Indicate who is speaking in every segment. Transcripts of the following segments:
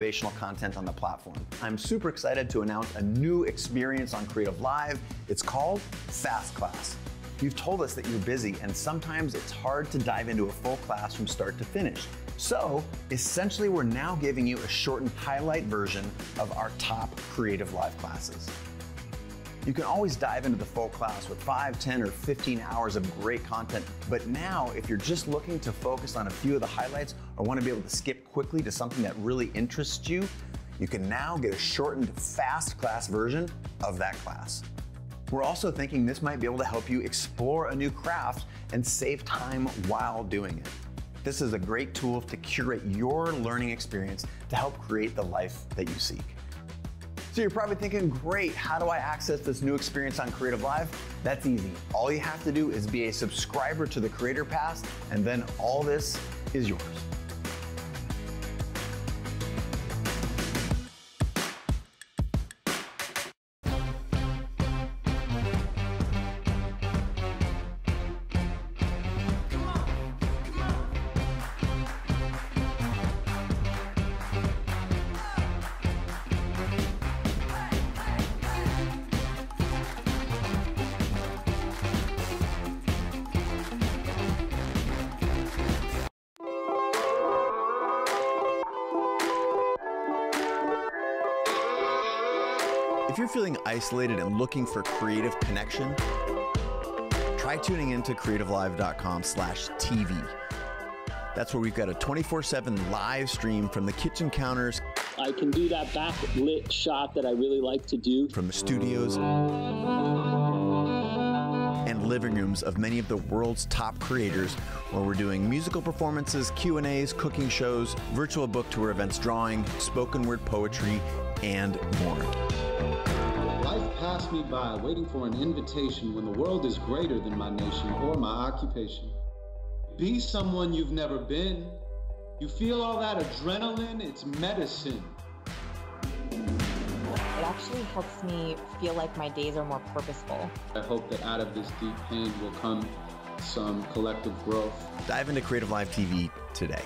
Speaker 1: motivational content on the platform. I'm super excited to announce a new experience on Creative Live. It's called Fast Class. You've told us that you're busy and sometimes it's hard to dive into a full class from start to finish. So, essentially, we're now giving you a shortened highlight version of our top Creative Live classes. You can always dive into the full class with 5, 10, or 15 hours of great content. But now, if you're just looking to focus on a few of the highlights or want to be able to skip quickly to something that really interests you, you can now get a shortened fast class version of that class. We're also thinking this might be able to help you explore a new craft and save time while doing it. This is a great tool to curate your learning experience to help create the life that you seek. So you're probably thinking, great, how do I access this new experience on Creative Live? That's easy. All you have to do is be a subscriber to the Creator Pass, and then all this is yours. Isolated and looking for creative connection, try tuning into creativelive.com slash TV. That's where we've got a 24-7 live stream from the kitchen counters,
Speaker 2: I can do that backlit shot that I really like to do.
Speaker 1: from the studios, and living rooms of many of the world's top creators where we're doing musical performances, Q&As, cooking shows, virtual book tour events, drawing, spoken word poetry, and more.
Speaker 3: Life passed me by waiting for an invitation when the world is greater than my nation or my occupation. Be someone you've never been. You feel all that adrenaline, it's medicine.
Speaker 4: It actually helps me feel like my days are more purposeful.
Speaker 3: I hope that out of this deep pain will come some collective growth.
Speaker 1: Dive into Creative Live TV today.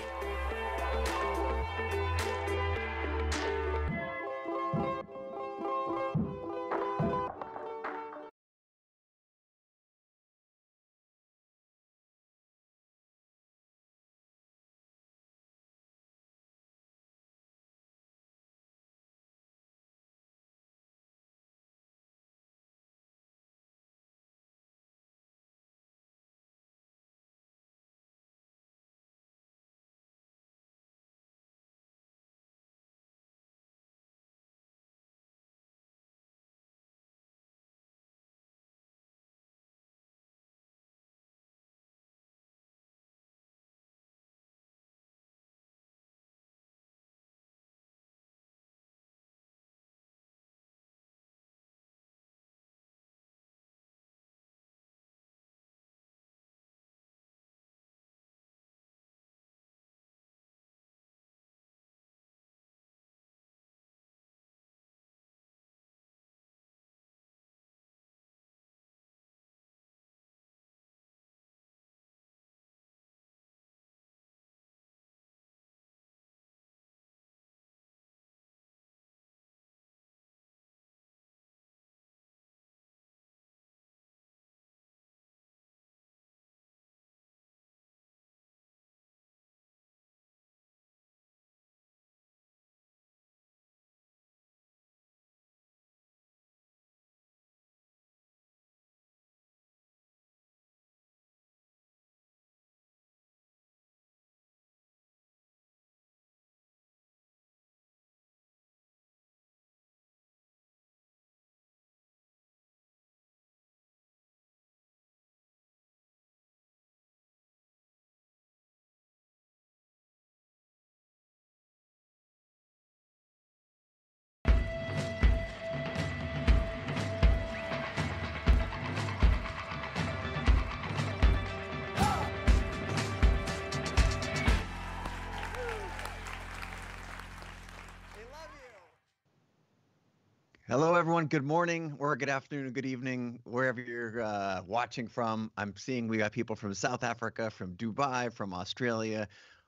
Speaker 1: Hello, everyone. Good morning, or good afternoon, or good evening, wherever you're uh, watching from. I'm seeing we got people from South Africa, from Dubai, from Australia,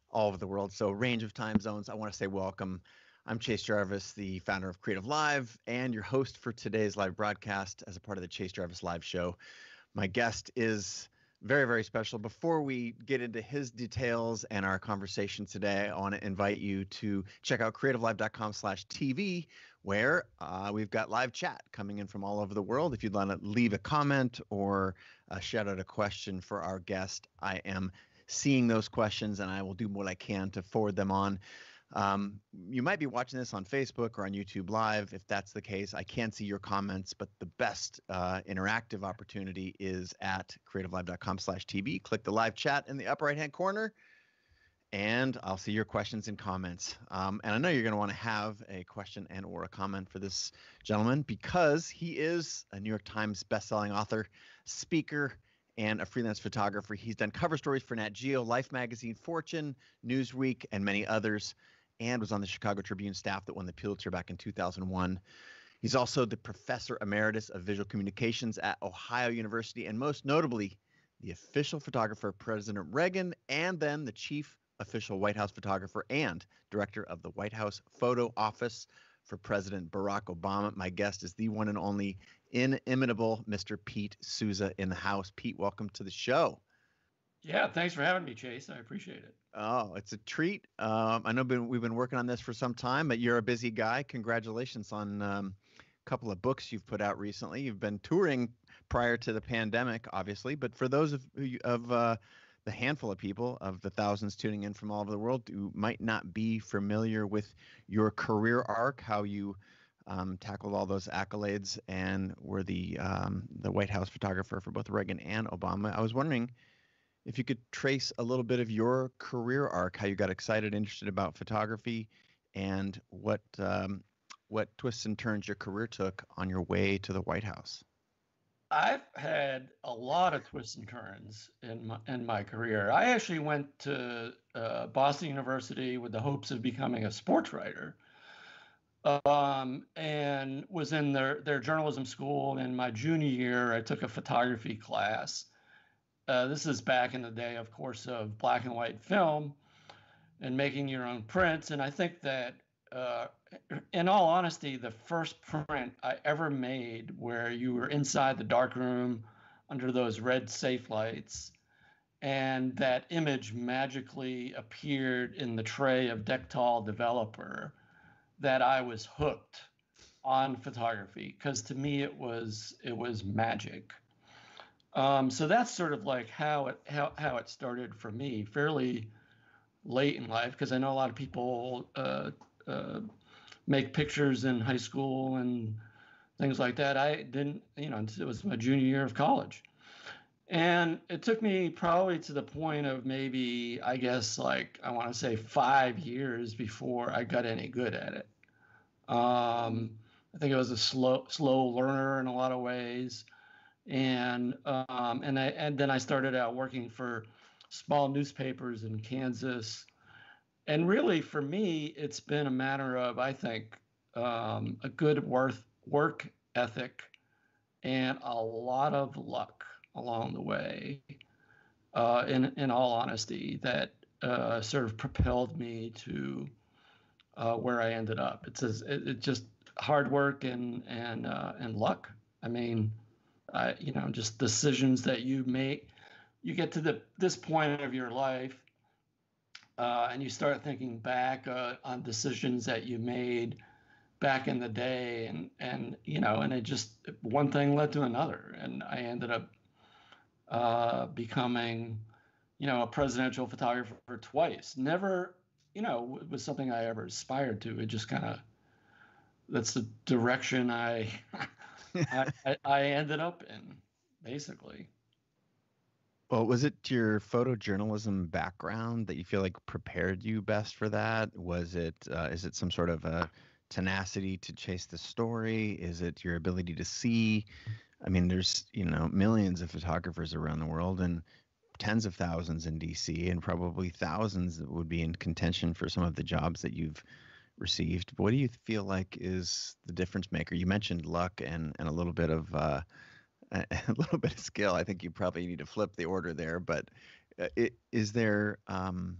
Speaker 1: all over the world. So, range of time zones. I want to say welcome.
Speaker 5: I'm Chase Jarvis, the founder of Creative Live and your host for today's live broadcast as a part of the Chase Jarvis Live show. My guest is very, very special. Before we get into his details and our conversation today, I want to invite you to check out creativelive.com slash TV, where uh, we've got live chat coming in from all over the world. If you'd want to leave a comment or uh, shout out a question for our guest, I am seeing those questions and I will do what I can to forward them on. Um, you might be watching this on Facebook or on YouTube Live. If that's the case, I can't see your comments, but the best uh, interactive opportunity is at creativelive.com/tv. Click the live chat in the upper right-hand corner, and I'll see your questions and comments. Um, and I know you're going to want to have a question and or a comment for this gentleman because he is a New York Times best-selling author, speaker, and a freelance photographer. He's done cover stories for Nat Geo, Life Magazine, Fortune, Newsweek, and many others and was on the Chicago Tribune staff that won the Pulitzer back in 2001. He's also the professor emeritus of visual communications at Ohio University, and most notably, the official photographer of President Reagan, and then the chief official White House photographer and director of the White House Photo Office for President Barack Obama. My guest is the one and only inimitable Mr. Pete Souza in the house. Pete, welcome to the show.
Speaker 6: Yeah, thanks for having me, Chase. I appreciate it.
Speaker 5: Oh, it's a treat. Um, I know been, we've been working on this for some time, but you're a busy guy. Congratulations on um, a couple of books you've put out recently. You've been touring prior to the pandemic, obviously, but for those of of uh, the handful of people of the thousands tuning in from all over the world who might not be familiar with your career arc, how you um, tackled all those accolades and were the um, the White House photographer for both Reagan and Obama. I was wondering if you could trace a little bit of your career arc, how you got excited, interested about photography, and what um, what twists and turns your career took on your way to the White House.
Speaker 6: I've had a lot of twists and turns in my in my career. I actually went to uh, Boston University with the hopes of becoming a sports writer, um, and was in their their journalism school. In my junior year, I took a photography class uh, this is back in the day, of course, of black and white film and making your own prints. And I think that, uh, in all honesty, the first print I ever made where you were inside the dark room under those red safe lights and that image magically appeared in the tray of Dektol developer that I was hooked on photography because to me it was it was magic. Um, so that's sort of like how it how, how it started for me, fairly late in life, because I know a lot of people uh, uh, make pictures in high school and things like that. I didn't, you know, it was my junior year of college. And it took me probably to the point of maybe, I guess, like I want to say five years before I got any good at it. Um, I think I was a slow, slow learner in a lot of ways and um, and I and then I started out working for small newspapers in Kansas, and really for me it's been a matter of I think um, a good worth work ethic and a lot of luck along the way. Uh, in in all honesty, that uh, sort of propelled me to uh, where I ended up. It's it, it just hard work and and uh, and luck. I mean uh, you know, just decisions that you make. You get to the this point of your life, uh, and you start thinking back uh, on decisions that you made back in the day, and and you know, and it just one thing led to another, and I ended up uh, becoming, you know, a presidential photographer twice. Never, you know, was something I ever aspired to. It just kind of that's the direction I I, I, ended up in, basically.
Speaker 5: Well, was it your photojournalism background that you feel like prepared you best for that? Was it uh, is it some sort of a tenacity to chase the story? Is it your ability to see? I mean, there's you know millions of photographers around the world and tens of thousands in DC and probably thousands that would be in contention for some of the jobs that you've received. What do you feel like is the difference maker? You mentioned luck and and a little bit of uh, a little bit of skill. I think you probably need to flip the order there. But uh, it, is there um,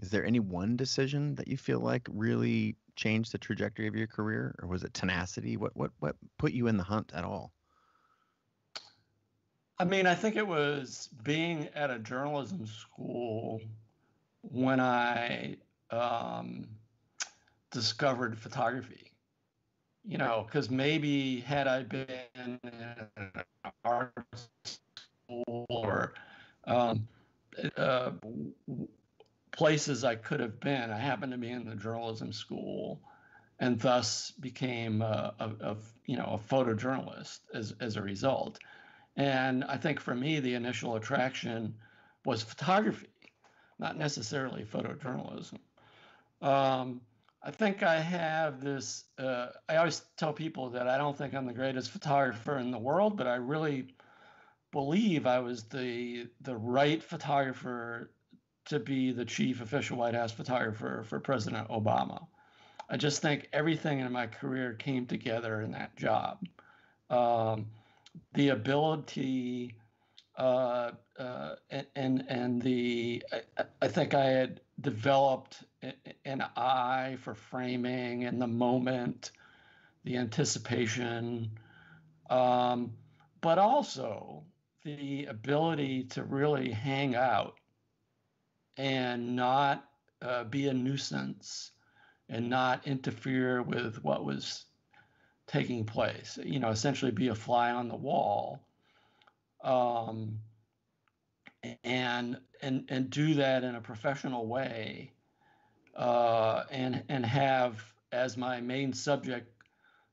Speaker 5: is there any one decision that you feel like really changed the trajectory of your career, or was it tenacity? What what what put you in the hunt at all?
Speaker 6: I mean, I think it was being at a journalism school when I um, discovered photography. You know, because maybe had I been in art school or um, uh, places I could have been, I happened to be in the journalism school, and thus became a, a, a you know a photojournalist as as a result. And I think for me, the initial attraction was photography, not necessarily photojournalism. Um, I think I have this. Uh, I always tell people that I don't think I'm the greatest photographer in the world, but I really believe I was the the right photographer to be the chief official White House photographer for President Obama. I just think everything in my career came together in that job. Um, the ability uh, uh, and and the I, I, think I had developed an eye for framing and the moment, the anticipation, um, but also the ability to really hang out and not uh, be a nuisance and not interfere with what was taking place. You know, essentially be a fly on the wall, um, and and and do that in a professional way, uh, and and have as my main subject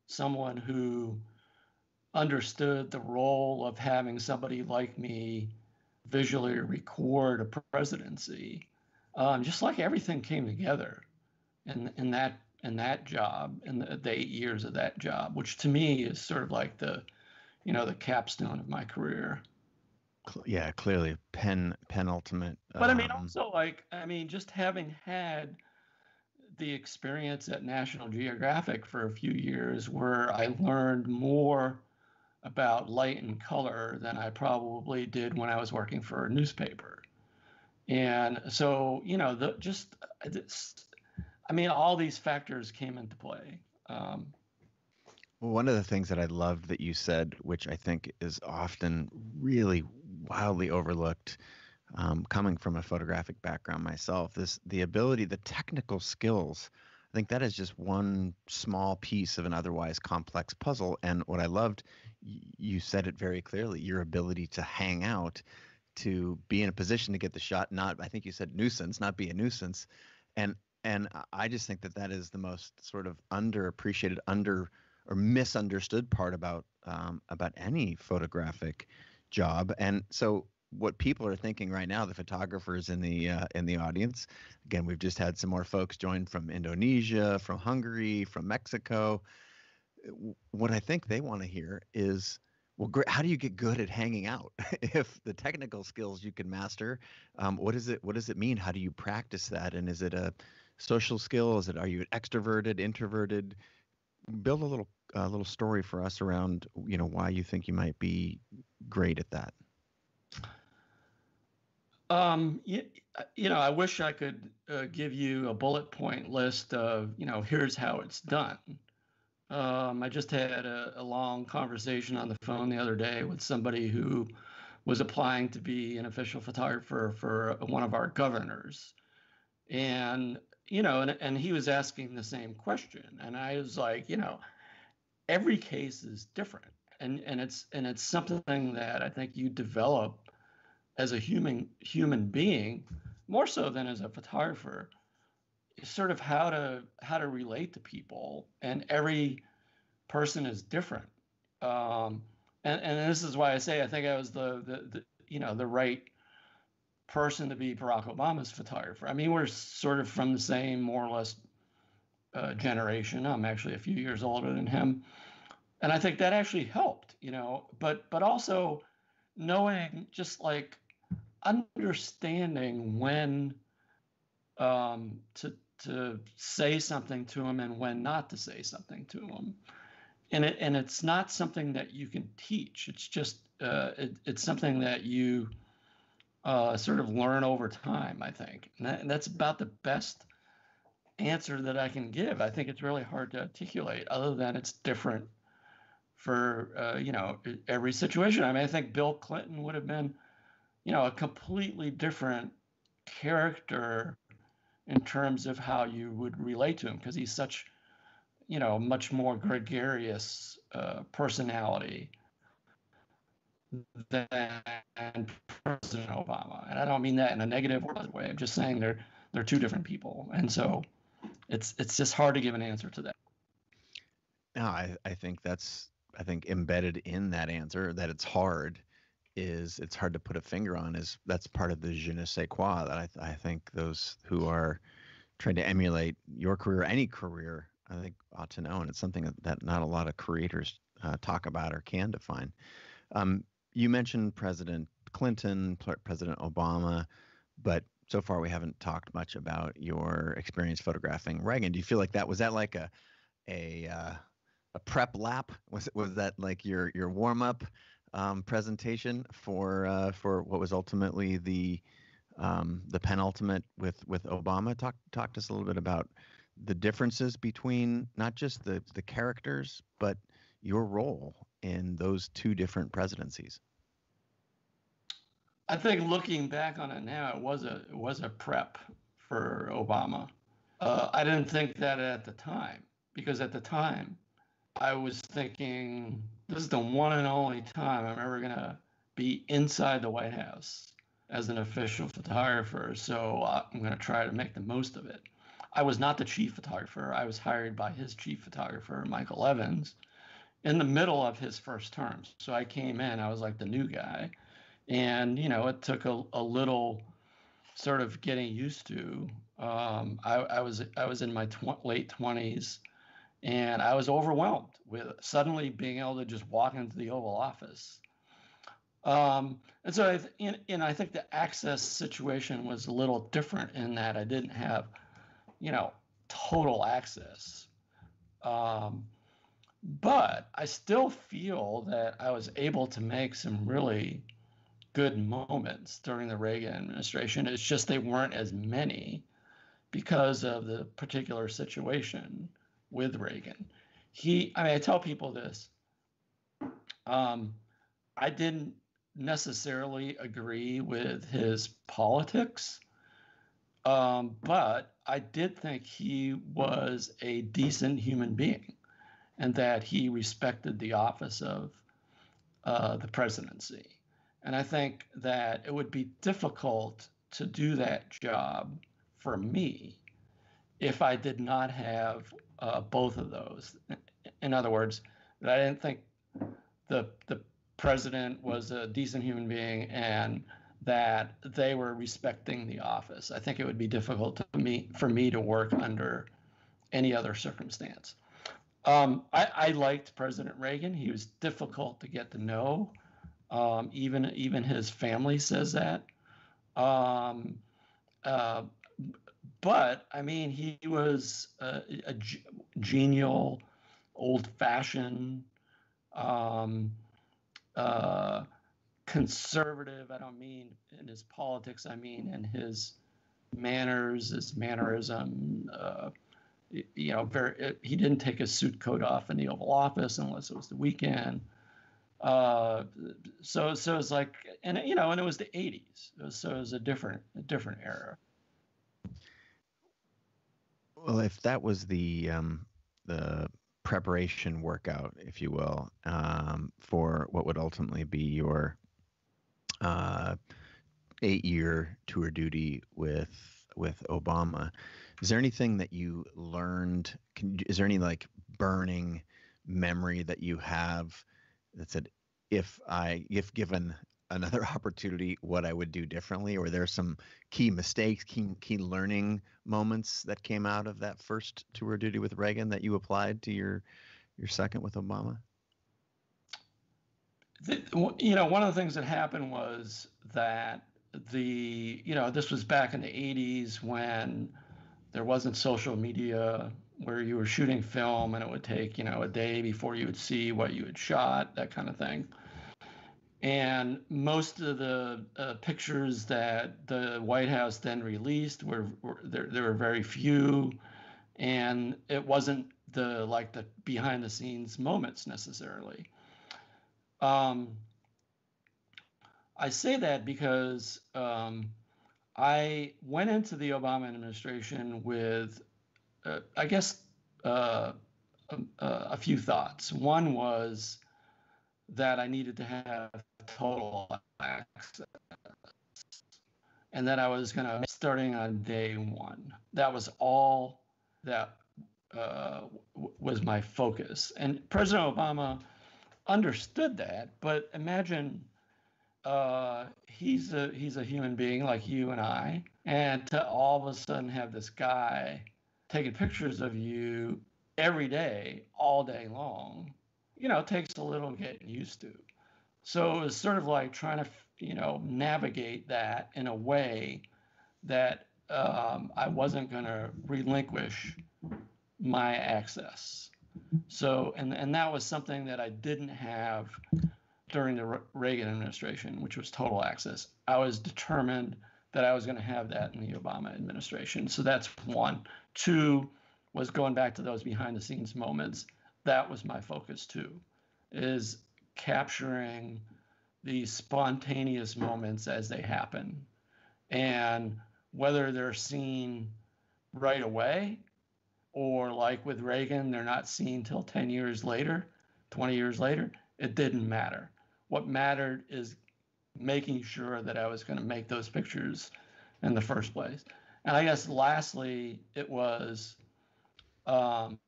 Speaker 6: someone who understood the role of having somebody like me visually record a presidency. Um, just like everything came together in in that in that job in the, the eight years of that job, which to me is sort of like the, you know, the capstone of my career.
Speaker 5: Yeah, clearly pen penultimate.
Speaker 6: But I mean, um, also like I mean, just having had the experience at National Geographic for a few years, where I learned more about light and color than I probably did when I was working for a newspaper. And so, you know, the just this, I mean, all these factors came into play. Um,
Speaker 5: well, one of the things that I loved that you said, which I think is often really wildly overlooked, um, coming from a photographic background myself, is the ability, the technical skills. I think that is just one small piece of an otherwise complex puzzle. And what I loved, you said it very clearly, your ability to hang out, to be in a position to get the shot, not, I think you said nuisance, not be a nuisance. And and I just think that that is the most sort of underappreciated, under or misunderstood part about um, about any photographic job. And so, what people are thinking right now, the photographers in the uh, in the audience, again, we've just had some more folks join from Indonesia, from Hungary, from Mexico. What I think they want to hear is well, great. How do you get good at hanging out? if the technical skills you can master, um, what does it what does it mean? How do you practice that? And is it a social skill? Is it are you extroverted, introverted? Build a little a little story for us around you know why you think you might be great at that.
Speaker 6: Um, you, you know, I wish I could uh, give you a bullet point list of you know here's how it's done. Um, I just had a, a long conversation on the phone the other day with somebody who was applying to be an official photographer for one of our governors. And you know, and, and he was asking the same question. And I was like, you know, every case is different. And and it's and it's something that I think you develop as a human human being, more so than as a photographer, sort of how to how to relate to people. And every person is different. Um, and, and this is why I say I think I was the, the, the you know the right person to be Barack Obama's photographer. I mean, we're sort of from the same, more or less, uh, generation. I'm actually a few years older than him, and I think that actually helped, you know. But but also knowing, just like understanding when um, to to say something to him and when not to say something to him. And it and it's not something that you can teach. It's just uh, it, it's something that you uh, sort of learn over time, I think. And, that, and, that's about the best answer that I can give. I think it's really hard to articulate, other than it's different for uh, you know every situation. I mean, I think Bill Clinton would have been, you know, a completely different character in terms of how you would relate to him because he's such, you know, much more gregarious uh, personality than President Obama. And I don't mean that in a negative way. I'm just saying they're they're two different people, and so it's it's just hard to give an answer to that.
Speaker 5: No, I, I think that's I think embedded in that answer that it's hard is it's hard to put a finger on is that's part of the je ne sais quoi that I, I think those who are trying to emulate your career, any career, I think ought to know, and it's something that, not a lot of creators uh, talk about or can define. Um, you mentioned President Clinton, President Obama, but so far we haven't talked much about your experience photographing Reagan. Do you feel like that was that like a a uh, a prep lap? Was was that like your your warm up um, presentation for uh, for what was ultimately the um, the penultimate with with Obama? Talk talk to us a little bit about the differences between not just the the characters but your role in those two different presidencies.
Speaker 6: I think looking back on it now, it was a it was a prep for Obama. Uh, I didn't think that at the time because at the time I was thinking this is the one and only time I'm ever gonna be inside the White House as an official photographer. So I'm gonna try to make the most of it. I was not the chief photographer. I was hired by his chief photographer, Michael Evans, in the middle of his first term. So I came in, I was like the new guy and you know it took a, a little sort of getting used to um, I, I, was I was in my tw- late twenties, and I was overwhelmed with suddenly being able to just walk into the Oval Office. Um, and so, I and, and I think the access situation was a little different in that I didn't have, you know, total access. Um, but I still feel that I was able to make some really good moments during the Reagan administration. It's just they weren't as many because of the particular situation with Reagan. He, I mean, I tell people this. Um, I didn't necessarily agree with his politics, um, but I did think he was a decent human being and that he respected the office of uh, the presidency. And I think that it would be difficult to do that job for me if I did not have uh, both of those. In other words, that I didn't think the the president was a decent human being and that they were respecting the office. I think it would be difficult to me for me to work under any other circumstance. Um, I, I liked President Reagan. He was difficult to get to know. Um, even even his family says that. Um, uh, but I mean, he was a, a genial, old-fashioned, um, uh, conservative. I don't mean in his politics. I mean in his manners, his mannerism. Uh, you know, very. He didn't take his suit coat off in the Oval Office unless it was the weekend. Uh, so so it's like, and you know, and it was the '80s, so it was a different a different era.
Speaker 5: Well, if that was the um, the preparation workout, if you will, um, for what would ultimately be your uh, eight-year tour duty with with Obama, is there anything that you learned? Can, is there any like burning memory that you have? that said, if I, if given another opportunity, what I would do differently? Or there some key mistakes, key key learning moments that came out of that first tour of duty with Reagan that you applied to your your second with Obama?
Speaker 6: The, you know, one of the things that happened was that the you know this was back in the 80s when there wasn't social media where you were shooting film and it would take, you know, a day before you would see what you had shot, that kind of thing. And most of the uh, pictures that the White House then released were, were there, there were very few. and it wasn't the like the behind the scenes moments necessarily. Um, I say that because um, I went into the Obama administration with, uh, I guess, uh, a, a, few thoughts. One was that I needed to have total access, and that I was going to starting on day one. That was all that uh, was my focus. And President Obama understood that, but imagine uh, he's a he's a human being like you and I, and to all of a sudden have this guy taking pictures of you every day, all day long, you know—it takes a little getting used to. So it was sort of like trying to, you know, navigate that in a way that um, I wasn't going to relinquish my access. So, and, and that was something that I didn't have during the Reagan administration, which was total access. I was determined that I was going to have that in the Obama administration. So that's one. Two was going back to those behind the scenes moments. That was my focus too, is capturing these spontaneous moments as they happen. And whether they're seen right away or like with Reagan, they're not seen till 10 years later, 20 years later, it didn't matter. What mattered is making sure that I was going to make those pictures in the first place. And I guess lastly, it was um,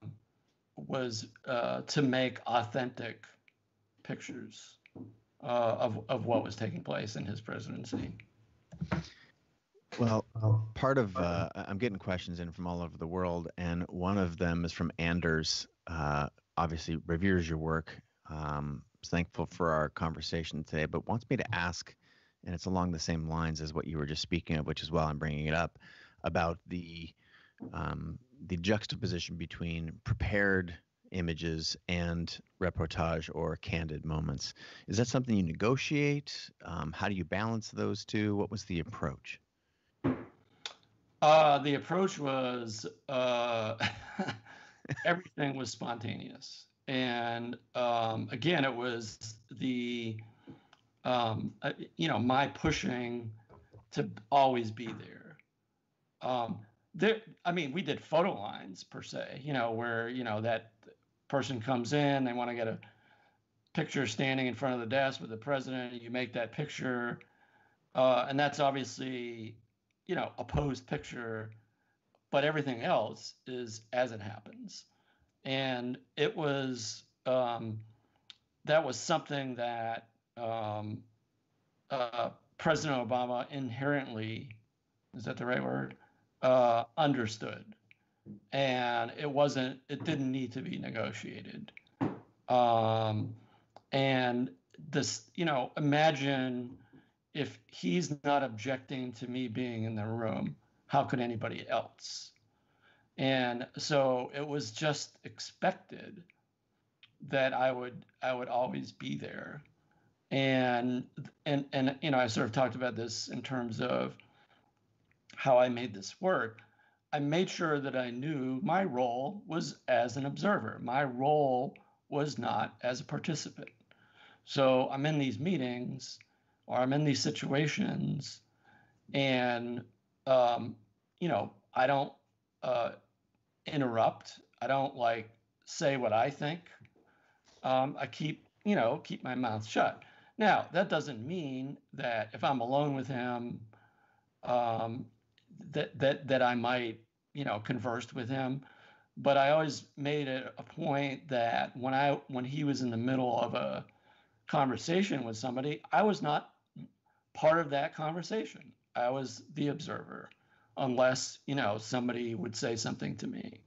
Speaker 6: was uh, to make authentic pictures uh, of of what was taking place in his presidency.
Speaker 5: Well, part of uh, I'm getting questions in from all over the world, and one of them is from Anders. Uh, obviously, reveres your work. Um, thankful for our conversation today, but wants me to ask, and it's along the same lines as what you were just speaking of, which is why I'm bringing it up, about the um, the juxtaposition between prepared images and reportage or candid moments. Is that something you negotiate? Um, how do you balance those two? What was the approach?
Speaker 6: Uh, the approach was uh, everything was spontaneous, and um, again, it was the um, uh, you know my pushing to always be there. Um, there, I mean, we did photo lines per se, you know, where you know that person comes in, they want to get a picture standing in front of the desk with the president, you make that picture, uh, and that's obviously you know, a posed picture, but everything else is as it happens. And it was um, that was something that um, uh, President Obama inherently is that the right word uh, understood, and it wasn't it didn't need to be negotiated. Um, and this, you know, imagine if he's not objecting to me being in the room, how could anybody else? And so it was just expected that I would I would always be there. And and and you know, I sort of talked about this in terms of how I made this work. I made sure that I knew my role was as an observer. My role was not as a participant. So I'm in these meetings or I'm in these situations and, um, you know, I don't uh, interrupt. I don't like say what I think. Um, I keep, you know, keep my mouth shut. Now, that doesn't mean that if I'm alone with him, um, that that that I might, you know, converse with him. But I always made it a point that when I when he was in the middle of a conversation with somebody, I was not part of that conversation. I was the observer, unless, you know, somebody would say something to me.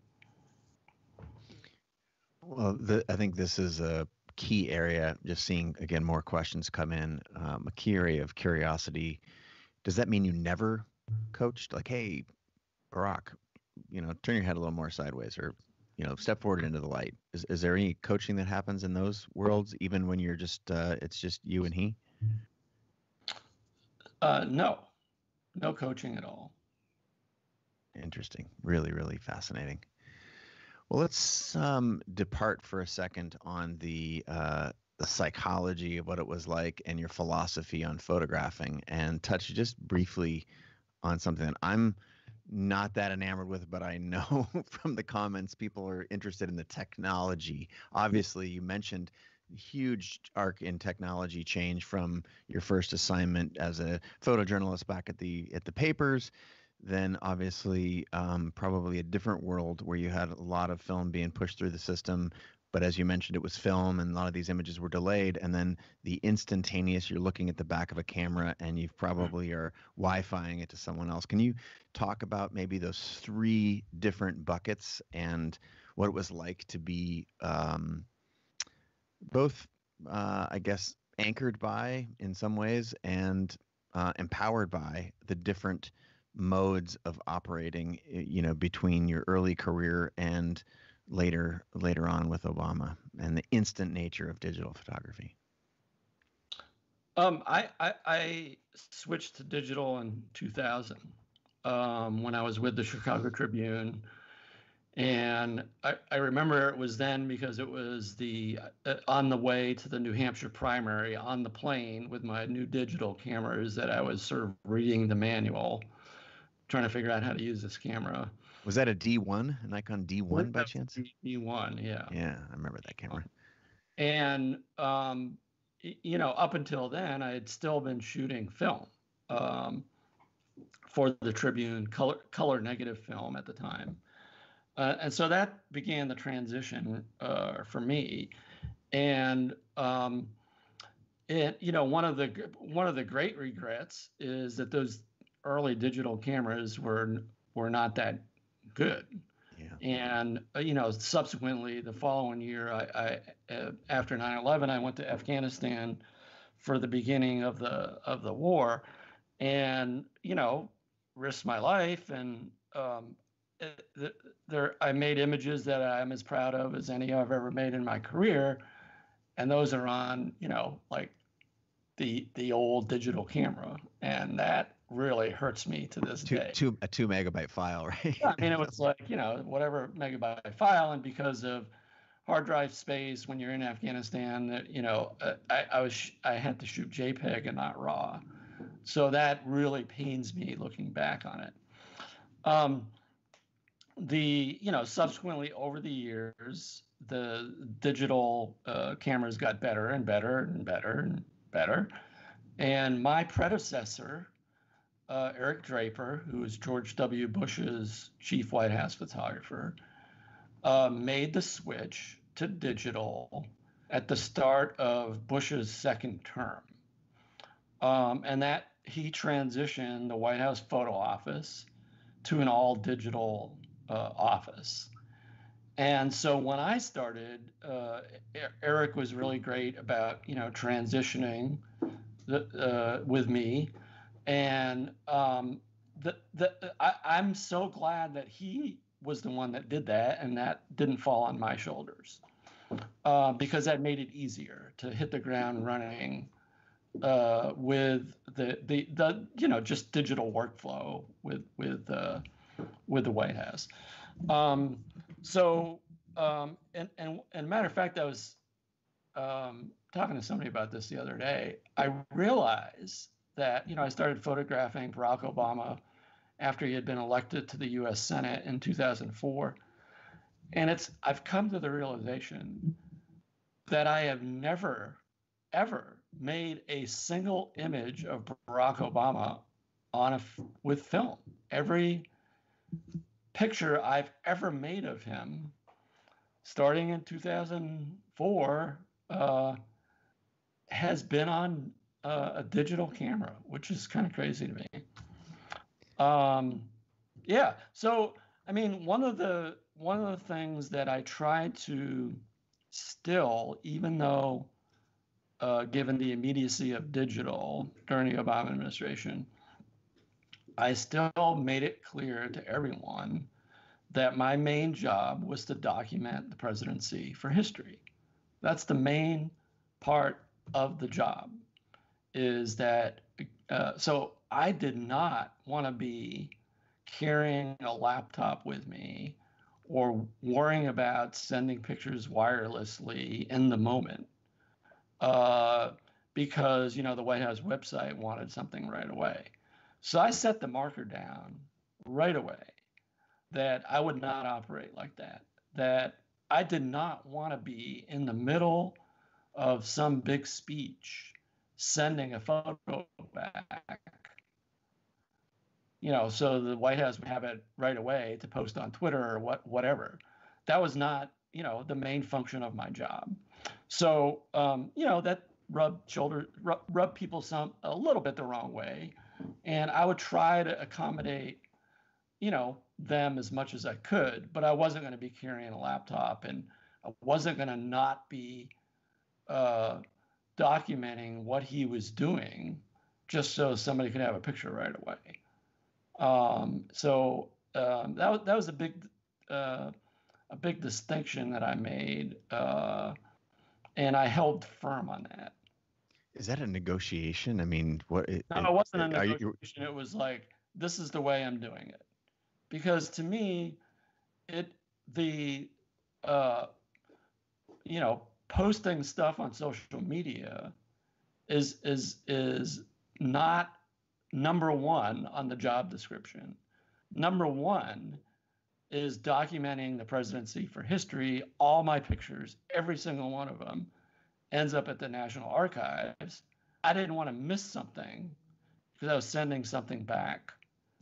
Speaker 5: Well, the, I think this is a key area. Just seeing again more questions come in. Um, a key area of curiosity. Does that mean you never coached? Like, hey, Barack, you know, turn your head a little more sideways, or you know, step forward into the light. Is is there any coaching that happens in those worlds, even when you're just uh, it's just you and he?
Speaker 6: Uh, no, no coaching at all.
Speaker 5: Interesting. Really, really fascinating. Well, let's um, depart for a second on the uh, the psychology of what it was like and your philosophy on photographing, and touch just briefly on something that I'm not that enamored with, but I know from the comments people are interested in the technology. Obviously, you mentioned huge arc in technology change from your first assignment as a photojournalist back at the at the papers then obviously um, probably a different world where you had a lot of film being pushed through the system but as you mentioned it was film and a lot of these images were delayed and then the instantaneous you're looking at the back of a camera and you probably are wi-fiing it to someone else. Can you talk about maybe those three different buckets and what it was like to be um, both, uh, I guess, anchored by in some ways and uh, empowered by the different modes of operating, you know, between your early career and later later on with Obama and the instant nature of digital photography.
Speaker 6: Um, I, I, I switched to digital in 2000 um, when I was with the Chicago Tribune and I, I remember it was then because it was the uh, on the way to the New Hampshire primary on the plane with my new digital cameras that I was sort of reading the manual, trying to figure out how to use this camera.
Speaker 5: Was that a D1, A Nikon D1 by chance?
Speaker 6: D1, yeah.
Speaker 5: Yeah, I remember that camera.
Speaker 6: And um, you know, up until then, I had still been shooting film um, for the Tribune, color color negative film at the time uh, and so that began the transition uh, for me. And um, it, you know, one of the one of the great regrets is that those early digital cameras were were not that good. Yeah. And uh, you know, subsequently, the following year, I, I uh, after 9/11, I went to Afghanistan for the beginning of the of the war, and you know, risked my life and um, there I made images that I'm as proud of as any I've ever made in my career, and those are on you know like the the old digital camera, and that really hurts me to this
Speaker 5: two,
Speaker 6: day.
Speaker 5: Two a two megabyte file, right?
Speaker 6: yeah, I mean it was like you know whatever megabyte file, and because of hard drive space when you're in Afghanistan, you know uh, I, I was I had to shoot JPEG and not RAW, so that really pains me looking back on it. Um, the you know subsequently over the years the digital uh, cameras got better and better and better and better and my predecessor uh, eric draper who was george w. Bush's chief white house photographer uh, made the switch to digital at the start of bush's second term. Um, and that he transitioned the white house photo office to an all digital uh, office. And so when I started, uh, Eric was really great about you know transitioning the, uh, with me, and um, the the I, I'm so glad that he was the one that did that, and that didn't fall on my shoulders, uh, because that made it easier to hit the ground running uh, with the, the the you know just digital workflow with with uh, with the White House. Um, so, um, and, and, and matter of fact, I was um, talking to somebody about this the other day. I realized that, you know, I started photographing Barack Obama after he had been elected to the US Senate in 2004. And it's, I've come to the realization that I have never, ever made a single image of Barack Obama on a, with film. Every picture I've ever made of him, starting in 2004, uh, has been on uh, a digital camera, which is kind of crazy to me. Um, yeah. So, I mean, one of the one of the things that I try to still, even though uh, given the immediacy of digital during the Obama administration, I still made it clear to everyone that my main job was to document the presidency for history. That's the main part of the job. Is that uh, so? I did not want to be carrying a laptop with me or worrying about sending pictures wirelessly in the moment uh, because you know the White House website wanted something right away. So I set the marker down right away that I would not operate like that. That I did not want to be in the middle of some big speech sending a photo back. You know, so the White House would have it right away to post on Twitter or what whatever. That was not, you know, the main function of my job. So, um, you know, that rubbed shoulder rub, rub people some a little bit the wrong way, and I would try to accommodate, you know, them as much as I could, but I wasn't going to be carrying a laptop and I wasn't going to not be uh, documenting what he was doing just so somebody could have a picture right away. Um, so um, that was that was a big uh, a big distinction that I made, uh, and I held firm on that.
Speaker 5: Is that a negotiation? I mean, what? It,
Speaker 6: no, it wasn't a negotiation. You, it was like this is the way I'm doing it because to me, it the uh, you know posting stuff on social media is is is not number one on the job description. Number one is documenting the presidency for history. All my pictures, every single one of them, ends up at the National Archives. I didn't want to miss something because I was sending something back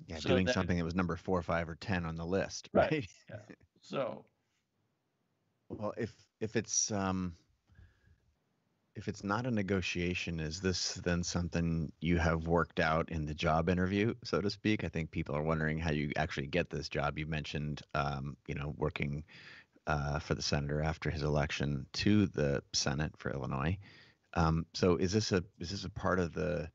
Speaker 5: yeah, so doing that, something that was number four, five, or ten on the list, right? right.
Speaker 6: Yeah. So,
Speaker 5: well, if if it's um, if it's not a negotiation, is this then something you have worked out in the job interview, so to speak? I think people are wondering how you actually get this job. You mentioned, um, you know, working uh, for the senator after his election to the Senate for Illinois. Um, so, is this a is this a part of the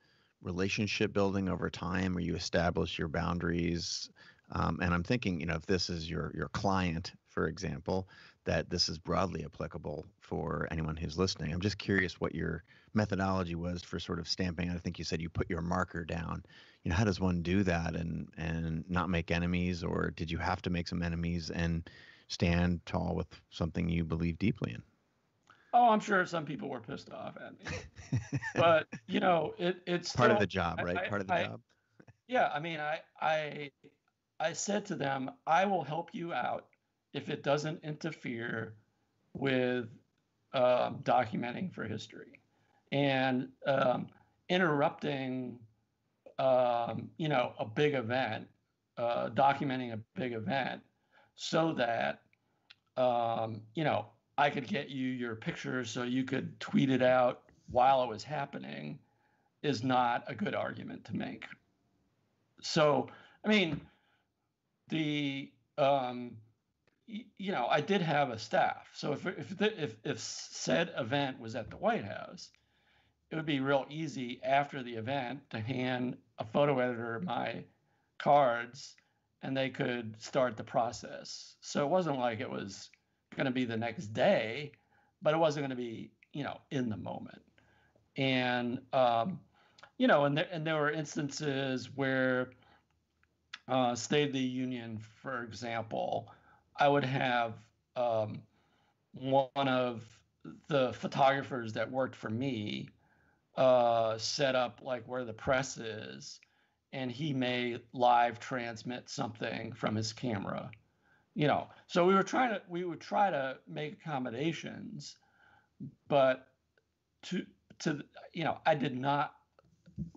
Speaker 5: relationship building over time where you establish your boundaries um, and i'm thinking you know if this is your your client for example that this is broadly applicable for anyone who's listening i'm just curious what your methodology was for sort of stamping i think you said you put your marker down you know how does one do that and and not make enemies or did you have to make some enemies and stand tall with something you believe deeply in
Speaker 6: Oh, I'm sure some people were pissed off at me, but you know, it, it's
Speaker 5: part of the job, right?
Speaker 6: I,
Speaker 5: part of the
Speaker 6: I,
Speaker 5: job.
Speaker 6: Yeah, I mean, I I I said to them, I will help you out if it doesn't interfere with um, documenting for history and um, interrupting, um, you know, a big event, uh, documenting a big event, so that um, you know I could get you your picture so you could tweet it out while it was happening is not a good argument to make. So, I mean, the um, you know, I did have a staff. So if if if if said event was at the White House, it would be real easy after the event to hand a photo editor my cards, and they could start the process. So it wasn't like it was going to be the next day, but it wasn't going to be, you know, in the moment. And, um, you know, and there, and there were instances where, uh, State of the Union, for example, I would have um, one of the photographers that worked for me uh, set up like where the press is, and he may live transmit something from his camera you know? So we were trying to we would try to make accommodations but to to you know i did not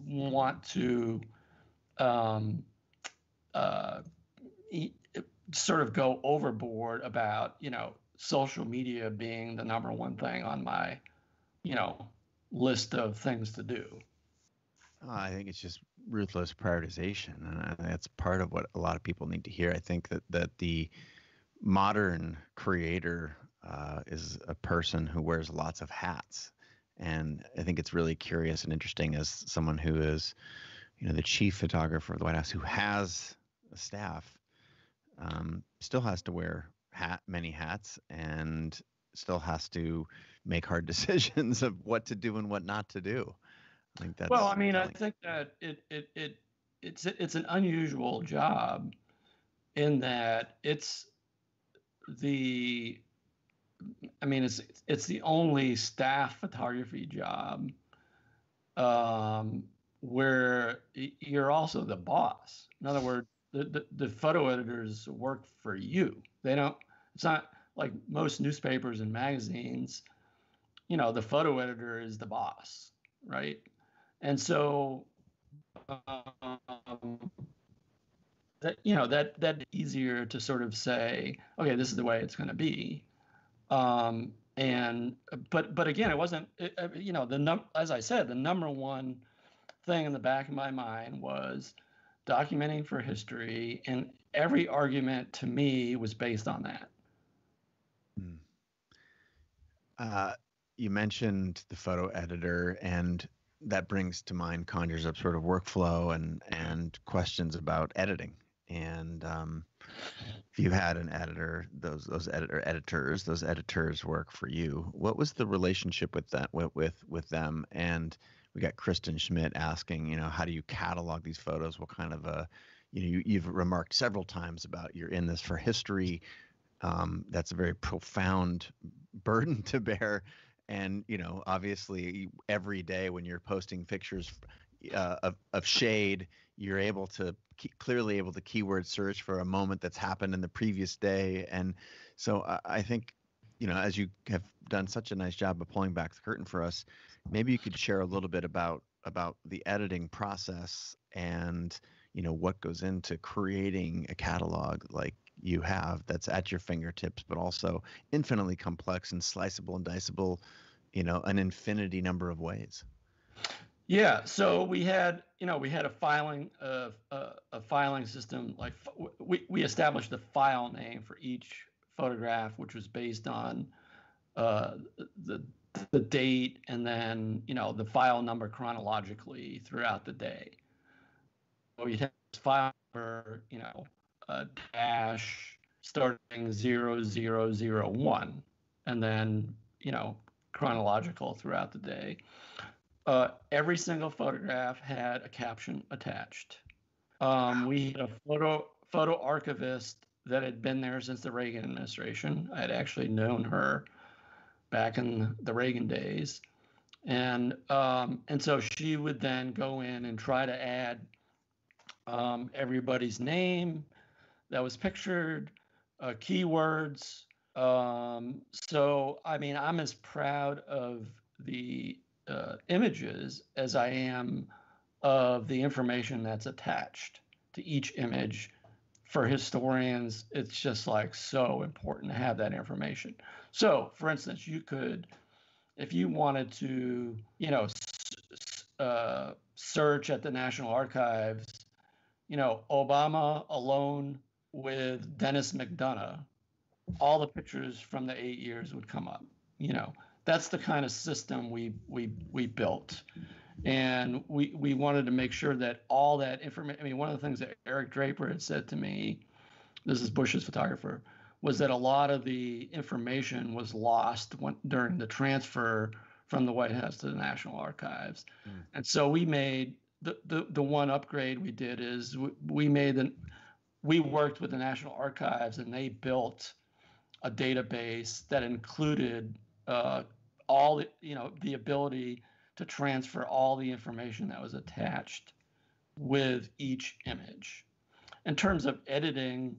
Speaker 6: want to um uh sort of go overboard about you know social media being the number one thing on my you know list of things to do
Speaker 5: oh, i think it's just ruthless prioritization, and that's part of what a lot of people need to hear. I think that that the modern creator uh, is a person who wears lots of hats, and I think it's really curious and interesting as someone who is, you know, the chief photographer of the White House who has a staff, um, still has to wear hat many hats and still has to make hard decisions of what to do and what not to do.
Speaker 6: I think that's well. I mean, telling. I think that it it it it's it's an unusual job in that it's the I mean, it's it's the only staff photography job um, where you're also the boss. In other words, the, the, the photo editors work for you. They don't. It's not like most newspapers and magazines. You know, the photo editor is the boss, right? And so, um, that you know that that easier to sort of say, okay, this is the way it's going to be. Um, and but but again, it wasn't. It, you know, the num as I said, the number one thing in the back of my mind was documenting for history, and every argument to me was based on that. Hmm.
Speaker 5: Uh, you mentioned the photo editor, and that brings to mind conjures up sort of workflow and and questions about editing. And um, if you had an editor, those those editor editors, those editors work for you. What was the relationship with that with with, with them? And we got Kristen Schmidt asking, you know, how do you catalog these photos? What kind of a, you know, you, you've remarked several times about you're in this for history. Um, that's a very profound burden to bear. And, you know, obviously every day when you're posting pictures uh, of, of shade, you're able to clearly able to keyword search for a moment that's happened in the previous day. And so I, I think, you know, as you have done such a nice job of pulling back the curtain for us, maybe you could share a little bit about about the editing process and you know what goes into creating a catalog like you have that's at your fingertips but also infinitely complex and sliceable and diceable you know an infinity number of ways.
Speaker 6: Yeah so we had you know we had a filing uh, uh, a filing system like we, we established the file name for each photograph which was based on uh, the the date and then you know the file number chronologically throughout the day. We have file number, you know, a dash starting zero zero zero one, and then you know chronological throughout the day. Uh, every single photograph had a caption attached. Um, we had a photo photo archivist that had been there since the Reagan administration. I had actually known her back in the Reagan days. And um, and so she would then go in and try to add um, everybody's name that was pictured, uh, keywords. Um, so I mean, I'm as proud of the uh, images as I am of the information that's attached to each image. For historians, it's just like so important to have that information. So, for instance, you could, if you wanted to, you know, uh, search at the National Archives, you know, Obama alone with Denis McDonough, all the pictures from the eight years would come up. You know, that's the kind of system we we we built, and we we wanted to make sure that all that information. I mean, one of the things that Eric Draper had said to me, this is Bush's photographer, was that a lot of the information was lost when, during the transfer from the White House to the National Archives. Mm. And so we made the, the, the one upgrade we did is we, we made the, we worked with the National Archives and they built a database that included uh, all the, you know, the ability to transfer all the information that was attached with each image. In terms of editing,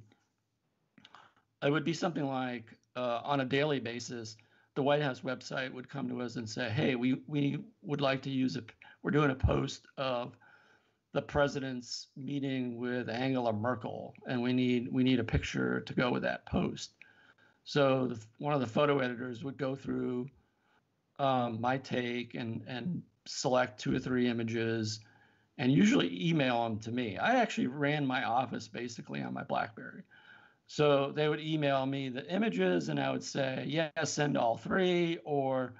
Speaker 6: it would be something like uh, on a daily basis, the White House website would come to us and say, "Hey, we we would like to use a. We're doing a post of the president's meeting with Angela Merkel, and we need we need a picture to go with that post." So the, one of the photo editors would go through um, my take and and select two or three images, and usually email them to me. I actually ran my office basically on my BlackBerry. So they would email me the images, and I would say, "Yes, yeah, send all three, or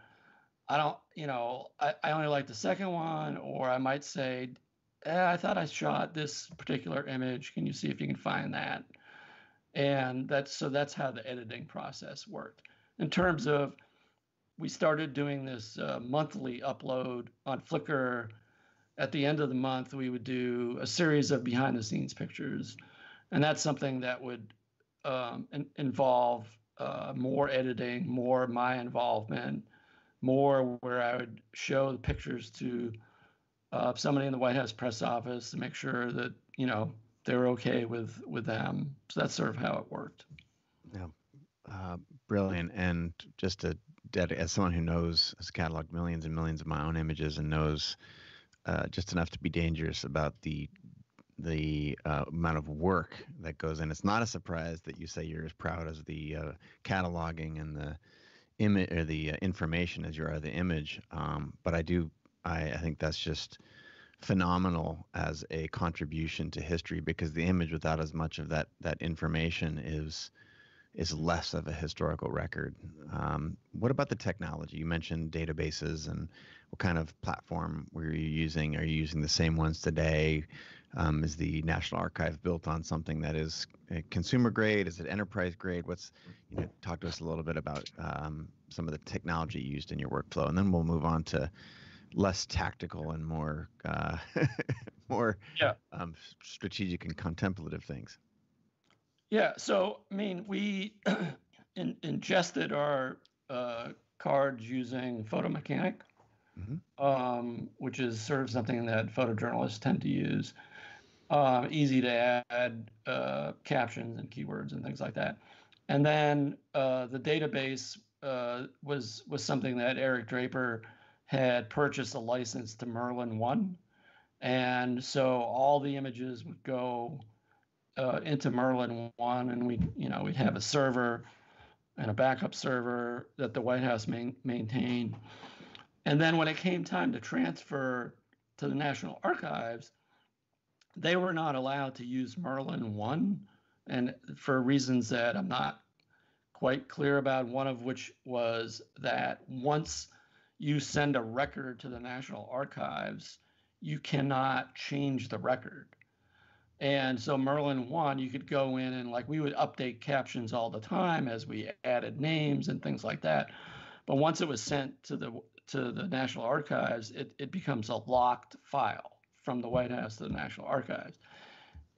Speaker 6: I don't, you know, I, I only like the second one, or I might say, eh, I thought I shot this particular image. Can you see if you can find that? And that's so that's how the editing process worked. In terms of, we started doing this uh, monthly upload on Flickr. At the end of the month, we would do a series of behind the scenes pictures. And that's something that would um, in, involve uh, more editing, more my involvement, more where I would show the pictures to uh, somebody in the White House press office to make sure that you know they were okay with with them. So that's sort of how it worked.
Speaker 5: Yeah, uh, brilliant. And just as someone who knows has cataloged millions and millions of my own images and knows uh, just enough to be dangerous about the the uh, amount of work that goes in. It's not a surprise that you say you're as proud as the uh, cataloging and the image or the uh, information as you are the image. Um, but I do, I, I think that's just phenomenal as a contribution to history because the image without as much of that that information is is less of a historical record. Um, what about the technology? You mentioned databases and what kind of platform were you using? Are you using the same ones today? Um, is the National Archive built on something that is uh, consumer grade? Is it enterprise grade? What's you know, talk to us a little bit about um, some of the technology used in your workflow, and then we'll move on to less tactical and more uh, more
Speaker 6: yeah.
Speaker 5: um, strategic and contemplative things.
Speaker 6: Yeah. So I mean, we in, ingested our uh, cards using Photomechanic, mm-hmm. um, which is sort of something that photojournalists tend to use. Uh, easy to add uh, captions and keywords and things like that. And then uh, the database uh, was was something that Eric Draper had purchased a license to Merlin One, and so all the images would go uh, into Merlin One, and we you know we'd have a server and a backup server that the White House main, maintained. And then when it came time to transfer to the National Archives, they were not allowed to use Merlin 1, and for reasons that I'm not quite clear about, one of which was that once you send a record to the National Archives, you cannot change the record. And so Merlin 1, you could go in and like we would update captions all the time as we added names and things like that. But once it was sent to the to the National Archives, it, it becomes a locked file from the White House to the National Archives.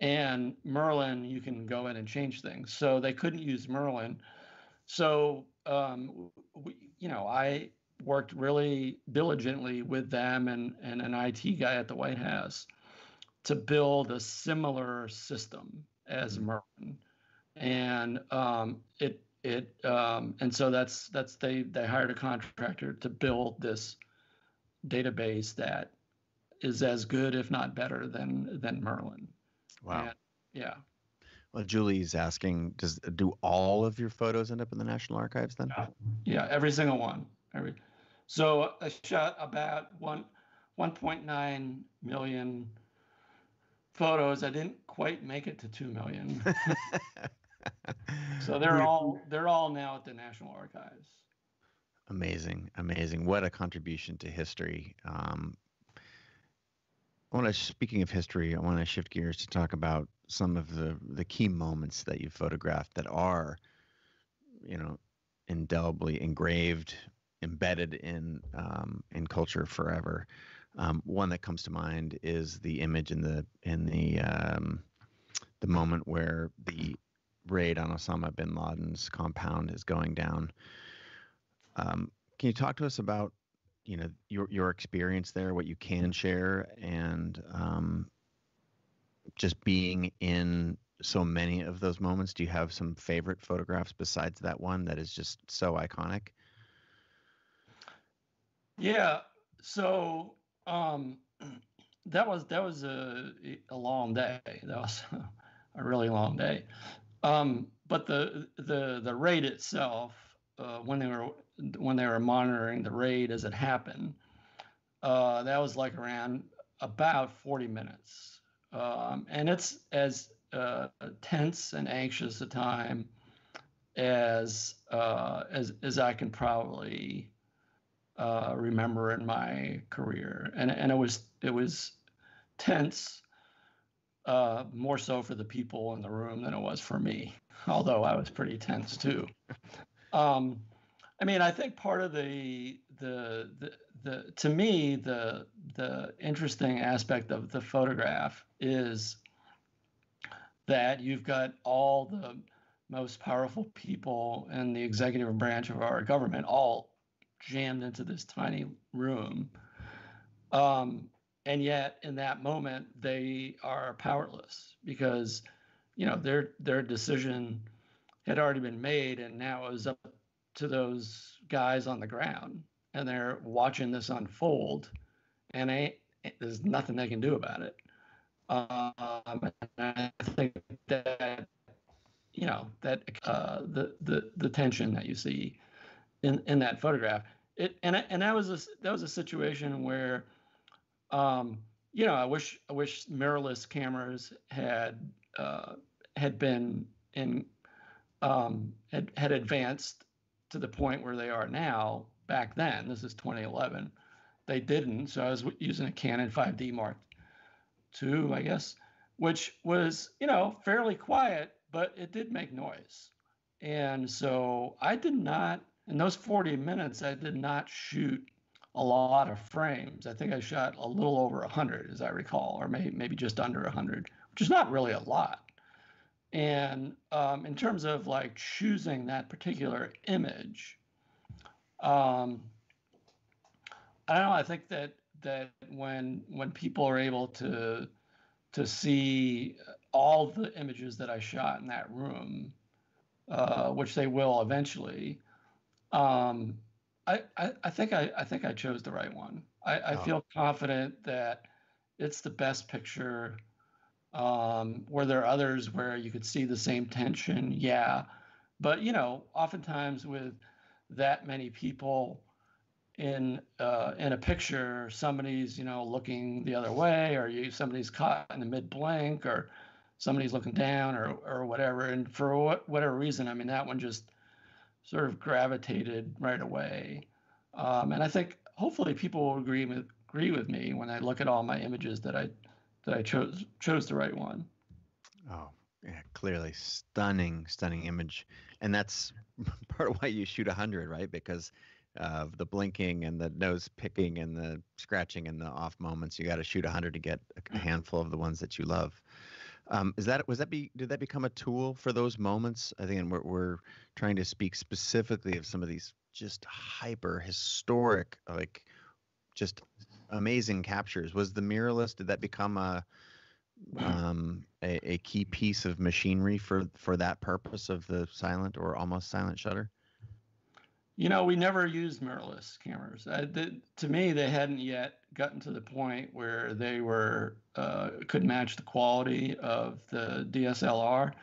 Speaker 6: And Merlin, you can go in and change things. So they couldn't use Merlin. So, um, we, you know, I worked really diligently with them and, and an IT guy at the White House to build a similar system as mm-hmm. Merlin. And um, it it um, and so that's that's they they hired a contractor to build this database that is as good, if not better, than than Merlin.
Speaker 5: Wow.
Speaker 6: And, yeah.
Speaker 5: Well, Julie's asking, does do all of your photos end up in the National Archives then?
Speaker 6: Yeah, yeah every single one. Every so I shot about one 1.9 million photos. I didn't quite make it to two million. so they're all they're all now at the National Archives.
Speaker 5: Amazing, amazing! What a contribution to history. Um, I want to, speaking of history, I want to shift gears to talk about some of the the key moments that you photographed that are, you know, indelibly engraved, embedded in um, in culture forever. Um, one that comes to mind is the image in the in the um, the moment where the raid on Osama bin Laden's compound is going down. Um, can you talk to us about you know your your experience there, what you can share, and um, just being in so many of those moments. Do you have some favorite photographs besides that one that is just so iconic?
Speaker 6: Yeah. So um, that was that was a a long day. That was a really long day. Um, but the the the raid itself, uh, when they were when they were monitoring the raid as it happened. Uh, that was like around about 40 minutes. Um, and it's as uh, tense and anxious a time as uh, as as I can probably uh, remember in my career, and and it was it was tense, uh, more so for the people in the room than it was for me. Although I was pretty tense too. Um, I mean, I think part of the the the, the to me the the interesting aspect of the photograph is that you've got all the most powerful people in the executive branch of our government all jammed into this tiny room. Um, and yet, in that moment, they are powerless because, you know, their their decision had already been made, and now it was up to those guys on the ground, and they're watching this unfold, and there's nothing they can do about it. Um, I think that you know that uh, the the the tension that you see in in that photograph. It and and that was a that was a situation where, um, you know, I wish I wish mirrorless cameras had uh, had been in um, had had advanced to the point where they are now. Back then, this is 2011. They didn't, so I was using a Canon 5D Mark II, I guess, which was you know fairly quiet but it did make noise. And so I did not, in those 40 minutes, I did not shoot a lot of frames. I think I shot a little over 100, as I recall, or maybe, maybe just under 100, which is not really a lot. And um, in terms of like choosing that particular image, um, I don't know. I think that that when when people are able to to see all the images that I shot in that room, uh, which they will eventually. Um, I, I, I, think I, I think I chose the right one. I, I oh. feel confident that it's the best picture. Um, were there others where you could see the same tension? Yeah, but you know, oftentimes with that many people in uh, in a picture, somebody's you know looking the other way, or you somebody's caught in the mid blank, or somebody's looking down, or or whatever. And for what, whatever reason, I mean that one just sort of gravitated right away. Um, and I think hopefully people will agree with agree with me when I look at all my images that I that I chose chose the right one.
Speaker 5: Oh, yeah, clearly stunning, stunning image, and that's part of why you shoot a hundred, right? Because of the blinking and the nose picking and the scratching and the off moments. You got to shoot 100 to get a mm-hmm. handful of the ones that you love. Um, is that was that be did that become a tool for those moments? I think, and we're we're trying to speak specifically of some of these just hyper historic, like just amazing captures. Was the mirrorless? Did that become a um, a, a key piece of machinery for for that purpose of the silent or almost silent shutter?
Speaker 6: You know, we never used mirrorless cameras. Uh, the, to me, they hadn't yet gotten to the point where they were uh, could match the quality of the DSLR.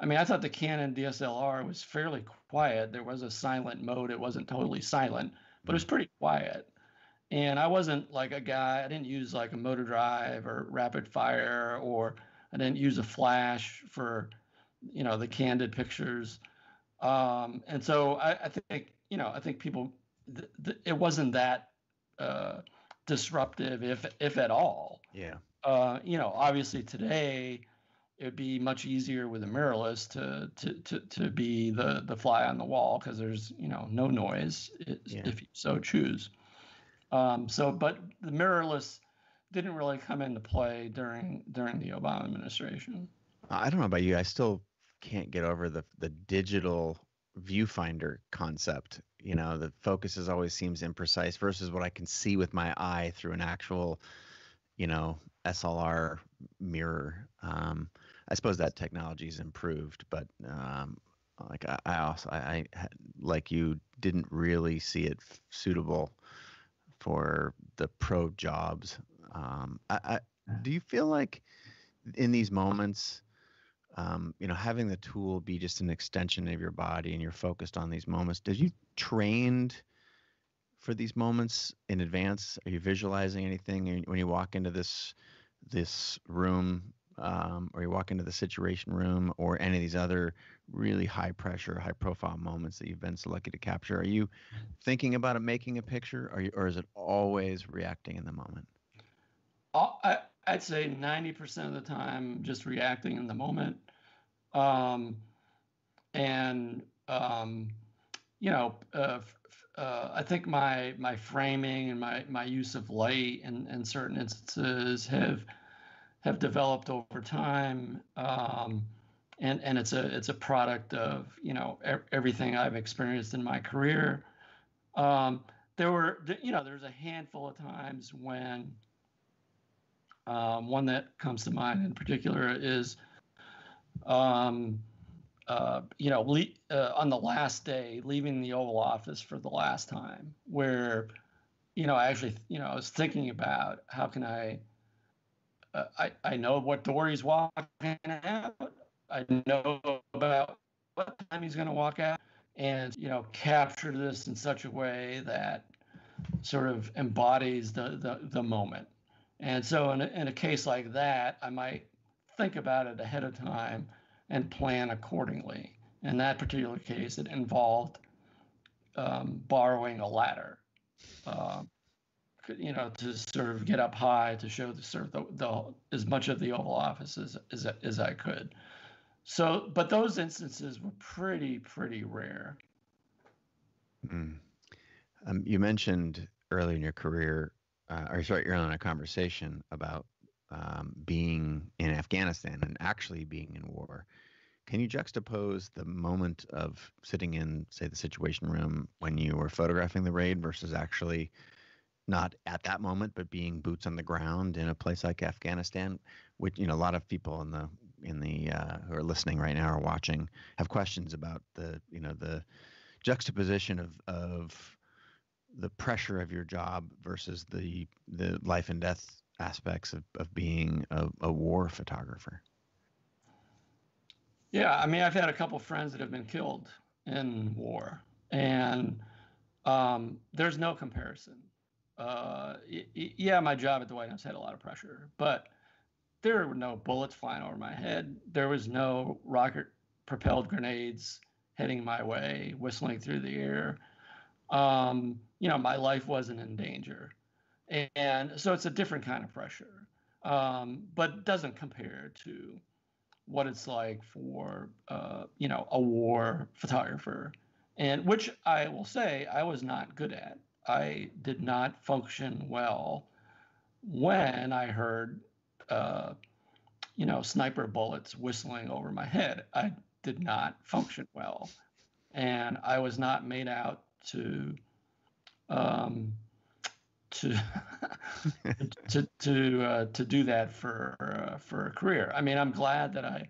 Speaker 6: I mean, I thought the Canon DSLR was fairly quiet. There was a silent mode. It wasn't totally silent, but it was pretty quiet. And I wasn't like a guy. I didn't use like a motor drive or rapid fire, or I didn't use a flash for, you know, the candid pictures. Um, and so I, I think you know, I think people, th- th- it wasn't that uh, disruptive, if if at all.
Speaker 5: Yeah.
Speaker 6: Uh, you know, obviously today it would be much easier with a mirrorless to to to, to be the the fly on the wall because there's you know no noise yeah. if you so choose. Um, so, but the mirrorless didn't really come into play during during the Obama administration.
Speaker 5: I don't know about you. I still can't get over the the digital viewfinder concept. You know, the focus is always seems imprecise versus what I can see with my eye through an actual, you know, SLR mirror. Um, I suppose that technology has improved, but um, like I, I also I, I, like you didn't really see it suitable for the pro jobs. Um, I, I, do you feel like in these moments um, you know, having the tool be just an extension of your body and you're focused on these moments. Did you trained for these moments in advance? Are you visualizing anything when you walk into this this room, um, or you walk into the situation room, or any of these other really high pressure, high profile moments that you've been so lucky to capture? Are you thinking about it, making a picture, or, you, or is it always reacting in the moment?
Speaker 6: I, I'd say 90% of the time just reacting in the moment. Um, and, um, you know, uh, uh, I think my my framing and my, my use of light in, in certain instances have have developed over time. Um, and and it's a it's a product of you know everything I've experienced in my career. Um, there were you know there's a handful of times when um, one that comes to mind in particular is um, uh, you know le- uh, on the last day leaving the Oval Office for the last time where you know I actually you know I was thinking about how can I I, I know what door he's walking out. I know about what time he's going to walk out and, you know, capture this in such a way that sort of embodies the, the, the moment. And so in a, in a case like that, I might think about it ahead of time and plan accordingly. In that particular case, it involved um, borrowing a ladder. Uh, you know, to sort of get up high to show the sort of the, the as much of the Oval Office as, as as I could. So, but those instances were pretty pretty rare.
Speaker 5: Mm. Um, you mentioned early in your career, uh, or sorry, early in a conversation about um, being in Afghanistan and actually being in war. Can you juxtapose the moment of sitting in, say, the Situation Room when you were photographing the raid versus actually not at that moment, but being boots on the ground in a place like Afghanistan, which you know a lot of people in the in the uh, who are listening right now or watching have questions about the you know the juxtaposition of of the pressure of your job versus the the life and death aspects of, of being a, a war photographer.
Speaker 6: Yeah, I mean, I've had a couple friends that have been killed in war, and um, there's no comparison uh, yeah, my job at the White House had a lot of pressure, but there were no bullets flying over my head. There was no rocket propelled grenades heading my way, whistling through the air. Um, you know, my life wasn't in danger. And, so it's a different kind of pressure, um, but doesn't compare to what it's like for, uh, you know, a war photographer. And which I will say I was not good at. I did not function well when I heard, uh, you know, sniper bullets whistling over my head. I did not function well, and I was not made out to um, to to to uh, to do that for uh, for a career. I mean, I'm glad that I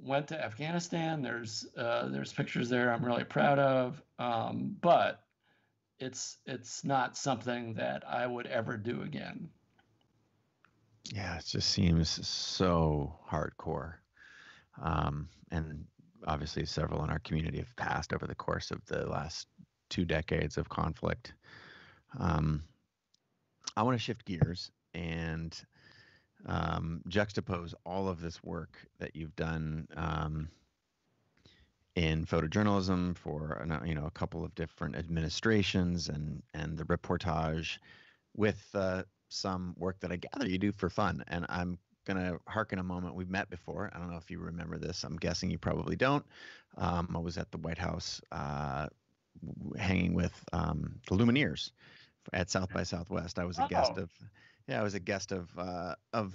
Speaker 6: went to Afghanistan. There's uh, there's pictures there I'm really proud of, um, but it's it's not something that I would ever do again.
Speaker 5: Yeah, it just seems so hardcore. Um, and obviously, several in our community have passed over the course of the last two decades of conflict. Um, I want to shift gears and um, juxtapose all of this work that you've done um, in photojournalism for you know a couple of different administrations and and the reportage with uh, some work that I gather you do for fun. And I'm gonna harken a moment we've met before. I don't know if you remember this. I'm guessing you probably don't. Um, I was at the White House uh, hanging with um, the Lumineers at South by Southwest. I was a oh. guest of yeah, I was a guest of uh, of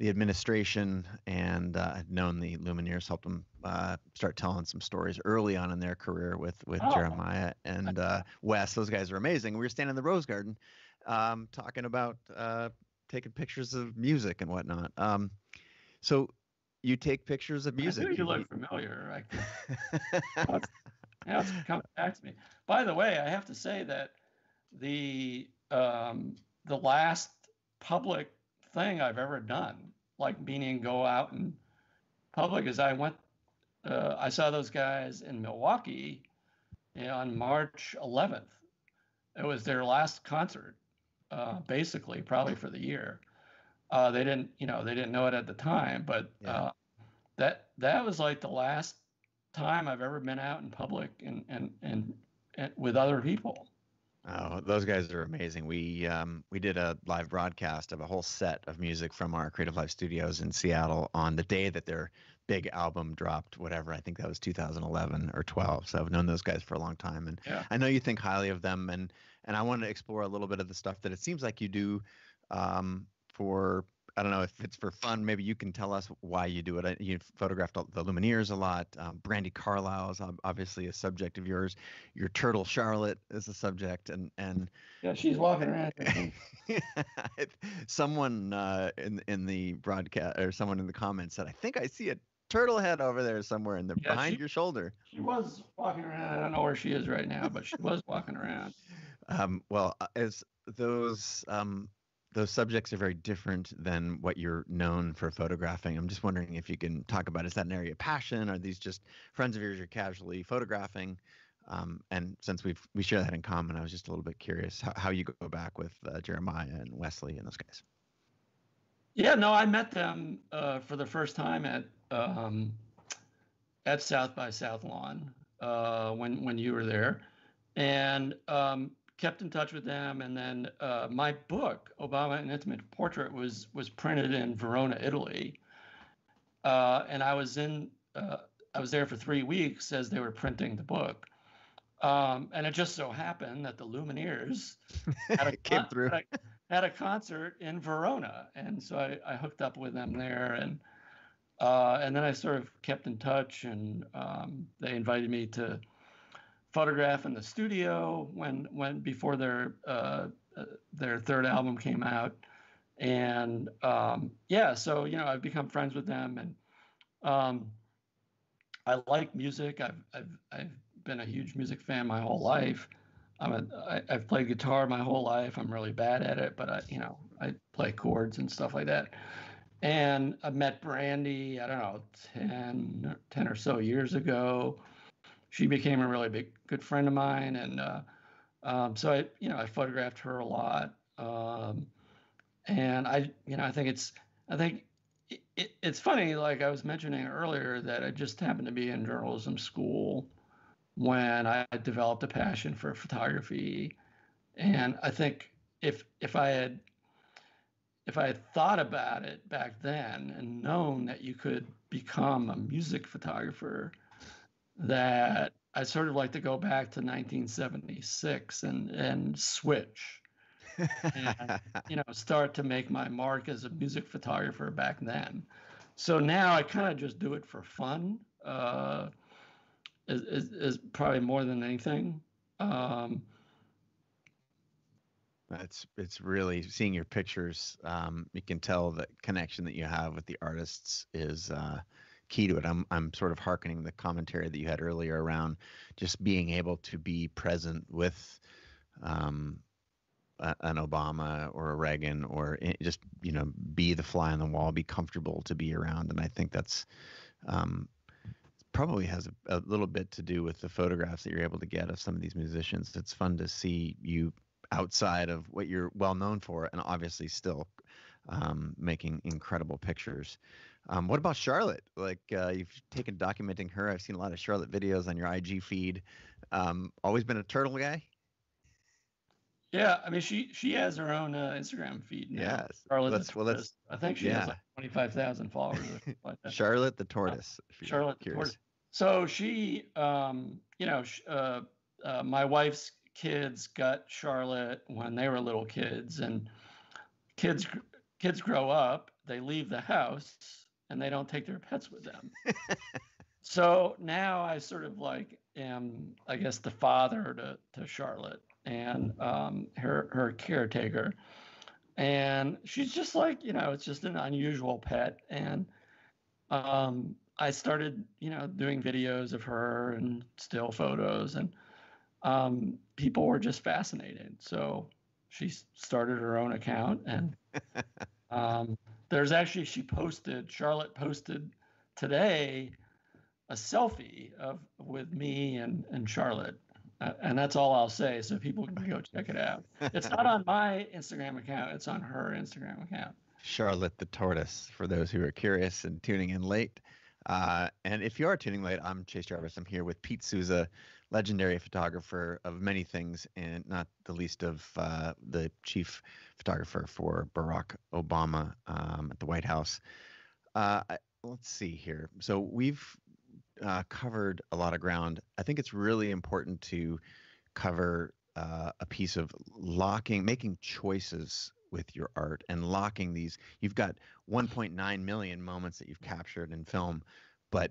Speaker 5: the administration and uh, had known the Lumineers, helped them uh, start telling some stories early on in their career with with oh. Jeremiah and uh, Wes. Those guys are amazing. We were standing in the Rose Garden, um, talking about uh, taking pictures of music and whatnot. Um, so you take pictures of music.
Speaker 6: I you look familiar. I, now it's coming back to me. By the way, I have to say that the um, the last public thing I've ever done, like meaning go out in public, is I went, uh, I saw those guys in Milwaukee on March 11th. It was their last concert, uh, basically, probably for the year. Uh, they didn't, you know, they didn't know it at the time, but yeah. Uh, that that was like the last time I've ever been out in public and and and, and with other people.
Speaker 5: Oh, those guys are amazing. We um, we did a live broadcast of a whole set of music from our Creative Live studios in Seattle on the day that their big album dropped. Whatever, I think that was 2011 or 12. So I've known those guys for a long time, and yeah. I know you think highly of them. And and I want to explore a little bit of the stuff that it seems like you do um, for I don't know if it's for fun. Maybe you can tell us why you do it. You photographed the Lumineers a lot. Um, Brandi Carlile is obviously a subject of yours. Your turtle Charlotte is a subject, and and
Speaker 6: yeah, she's walking around.
Speaker 5: someone uh, in in the broadcast or someone in the comments said, "I think I see a turtle head over there somewhere in the yeah, behind
Speaker 6: she,
Speaker 5: your shoulder."
Speaker 6: She was walking around. I don't know where she is right now, but she was walking around.
Speaker 5: Um, well, uh, as those um, those subjects are very different than what you're known for photographing. I'm just wondering if you can talk about is that an area of passion? Are these just friends of yours you're casually photographing? Um, and since we we share that in common, I was just a little bit curious how, how you go back with uh, Jeremiah and Wesley and those guys.
Speaker 6: Yeah, no, I met them uh, for the first time at um, at South by South Lawn uh, when when you were there, and um, kept in touch with them, and then uh, my book, Obama: An Intimate Portrait, was was printed in Verona, Italy, uh, and I was in uh, I was there for three weeks as they were printing the book, um, and it just so happened that the Lumineers
Speaker 5: had a, came through.
Speaker 6: Had a, had a, concert in Verona, and so I, I hooked up with them there, and uh, and then I sort of kept in touch, and um, they invited me to photograph in the studio when when before their uh, uh, their third album came out, and um, yeah, so you know I've become friends with them, and um, I like music. I've I've I've been a huge music fan my whole life. I'm a I, I've played guitar my whole life. I'm really bad at it, but I you know I play chords and stuff like that. And I met Brandi, I don't know, 10, 10 or so years ago she became a really big good friend of mine, and uh, um, so I, you know, I photographed her a lot, um, and I, you know, I think it's, I think it, it, it's funny. Like I was mentioning earlier, that I just happened to be in journalism school when I developed a passion for photography, and I think if if I had if I had thought about it back then and known that you could become a music photographer that I sort of like to go back to 1976 and and switch, and you know, start to make my mark as a music photographer back then. So now I kind of just do it for fun. Uh, is, is, is probably more than anything. Um,
Speaker 5: it's it's really seeing your pictures. Um, you can tell the connection that you have with the artists is uh, key to it. I'm I'm sort of harkening the commentary that you had earlier around just being able to be present with um, a, an Obama or a Reagan or just you know be the fly on the wall, be comfortable to be around, and I think that's um, probably has a, a, little bit to do with the photographs that you're able to get of some of these musicians. It's fun to see you outside of what you're well known for, and obviously still um, making incredible pictures. Um, what about Charlotte? Like uh, you've taken documenting her. I've seen a lot of Charlotte videos on your IG feed. Um, always been a turtle guy.
Speaker 6: Yeah, I mean she she has her own uh, Instagram feed. Now.
Speaker 5: Yes,
Speaker 6: Charlotte. Let's, well, let's, I think she yeah. has like twenty five thousand followers.
Speaker 5: like Charlotte the tortoise.
Speaker 6: Charlotte the tortoise. So she, um, you know, uh, uh, my wife's kids got Charlotte when they were little kids, and kids kids grow up, they leave the house, and they don't take their pets with them. so now I sort of like am, I guess, the father to, to Charlotte and um, her her caretaker, and she's just like you know, it's just an unusual pet, and um, I started you know doing videos of her and still photos, and um, people were just fascinated. So she started her own account and. There's actually she posted Charlotte posted today a selfie of with me and and Charlotte. Uh, and that's all I'll say. So people can go check it out. It's not on my Instagram account. It's on her Instagram account.
Speaker 5: Charlotte the Tortoise, for those who are curious and tuning in late. Uh, and if you are tuning late, I'm Chase Jarvis. I'm here with Pete Souza, legendary photographer of many things, and not the least of uh, the chief photographer for Barack Obama um, at the White House. Uh, let's see here. So we've uh, covered a lot of ground. I think it's really important to cover uh, a piece of locking, making choices with your art and locking these. You've got 1.9 million moments that you've captured in film, but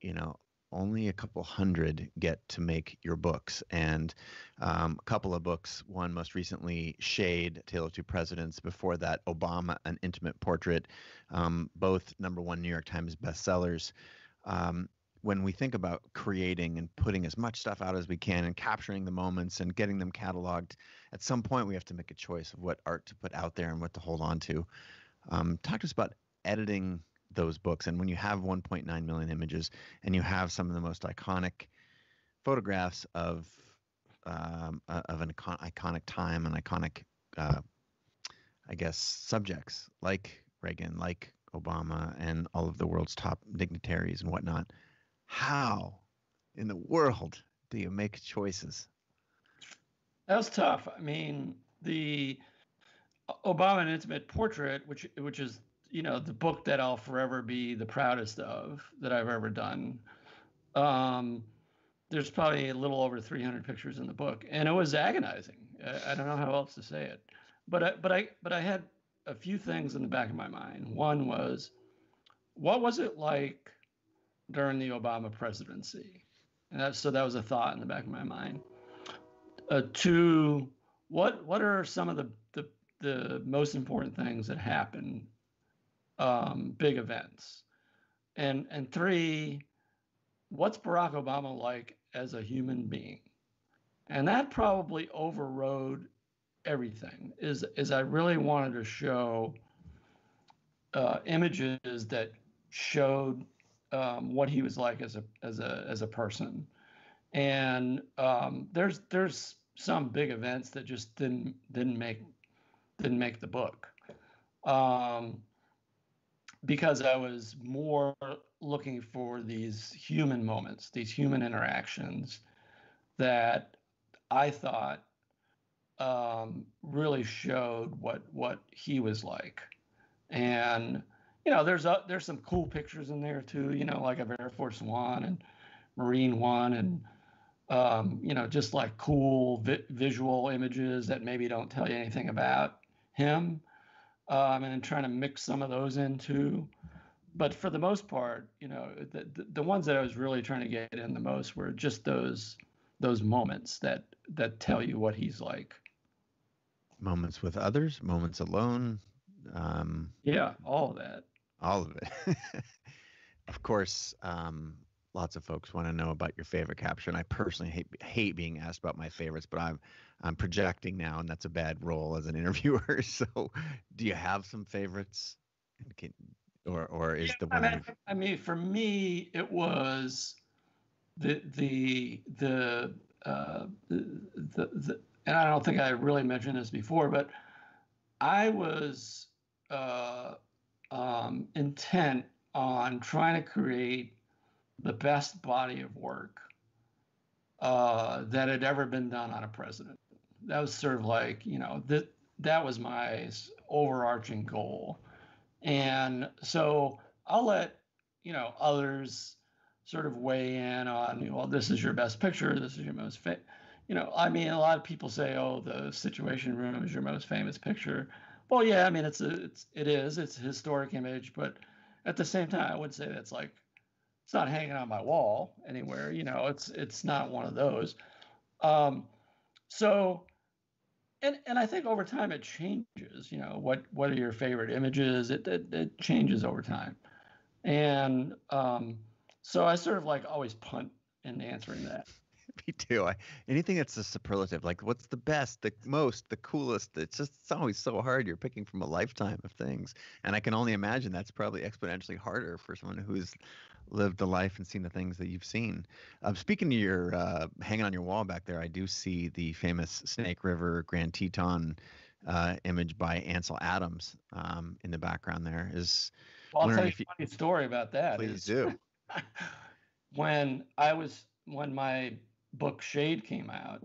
Speaker 5: you know only a couple hundred get to make your books. And um, a couple of books, one most recently, Shade, Tale of Two Presidents. Before that, Obama, An Intimate Portrait, um, both number one New York Times bestsellers. Um, when we think about creating and putting as much stuff out as we can and capturing the moments and getting them cataloged, at some point we have to make a choice of what art to put out there and what to hold on to. Um, talk to us about editing those books. And when you have 1.9 million images and you have some of the most iconic photographs of um, uh, of an icon- iconic time and iconic, uh, I guess, subjects like Reagan, like Obama, and all of the world's top dignitaries and whatnot, how in the world do you make choices?
Speaker 6: That was tough. I mean, the Obama Intimate Portrait, which which is you know the book that I'll forever be the proudest of that I've ever done. Um, there's probably a little over 300 pictures in the book, and it was agonizing. I, don't know how else to say it, but I, but I but I had a few things in the back of my mind. One was, what was it like during the Obama presidency? And that, so that was a thought in the back of my mind. Uh, two, what what are some of the, the the most important things that happened um, big events. And and three, what's Barack Obama like as a human being? And that probably overrode everything. Is is I really wanted to show uh, images that showed um, what he was like as a as a as a person. And um, there's there's some big events that just didn't didn't make didn't make the book. Um, because I was more looking for these human moments, these human interactions that I thought um, really showed what what he was like. And you know, there's a, there's some cool pictures in there too. You know, like of Air Force One and Marine One, and um, you know, just like cool vi- visual images that maybe don't tell you anything about him um, and trying to mix some of those in too. But for the most part, you know, the, the, the ones that I was really trying to get in the most were just those those moments that that tell you what he's like.
Speaker 5: Moments with others, moments alone. Um,
Speaker 6: yeah, all of that.
Speaker 5: All of it. of course, um, lots of folks want to know about your favorite capture, and I personally hate hate being asked about my favorites, but I'm I'm projecting now, and that's a bad role as an interviewer. So, do you have some favorites? Can, or or is yeah, the one?
Speaker 6: I mean, I mean, for me, it was the the the, uh, the the, the and I don't think I really mentioned this before, but I was uh, um, intent on trying to create the best body of work uh, that had ever been done on a president. That was sort of like, you know, that that was my overarching goal. And so I'll let, you know, others sort of weigh in on, you know, well, this is your best picture, this is your most fa-. You know, I mean, a lot of people say, oh, the Situation Room is your most famous picture. Well, yeah, I mean, it's a, it's, it is, it's a historic image, but at the same time, I would say that's like it's not hanging on my wall anywhere. You know, it's it's not one of those. Um, so, and and I think over time it changes. You know, what what are your favorite images? It it, it changes over time, and um, so I sort of like always punt in answering that.
Speaker 5: Me too. I, anything that's a superlative, like what's the best, the most, the coolest. It's just it's always so hard. You're picking from a lifetime of things, and I can only imagine that's probably exponentially harder for someone who's lived the life and seen the things that you've seen. Um, speaking to your uh, hanging on your wall back there, I do see the famous Snake River Grand Teton uh, image by Ansel Adams um, in the background. There is.
Speaker 6: Well, I'll tell you a funny story about that.
Speaker 5: Please do.
Speaker 6: when I was when my book Shade came out,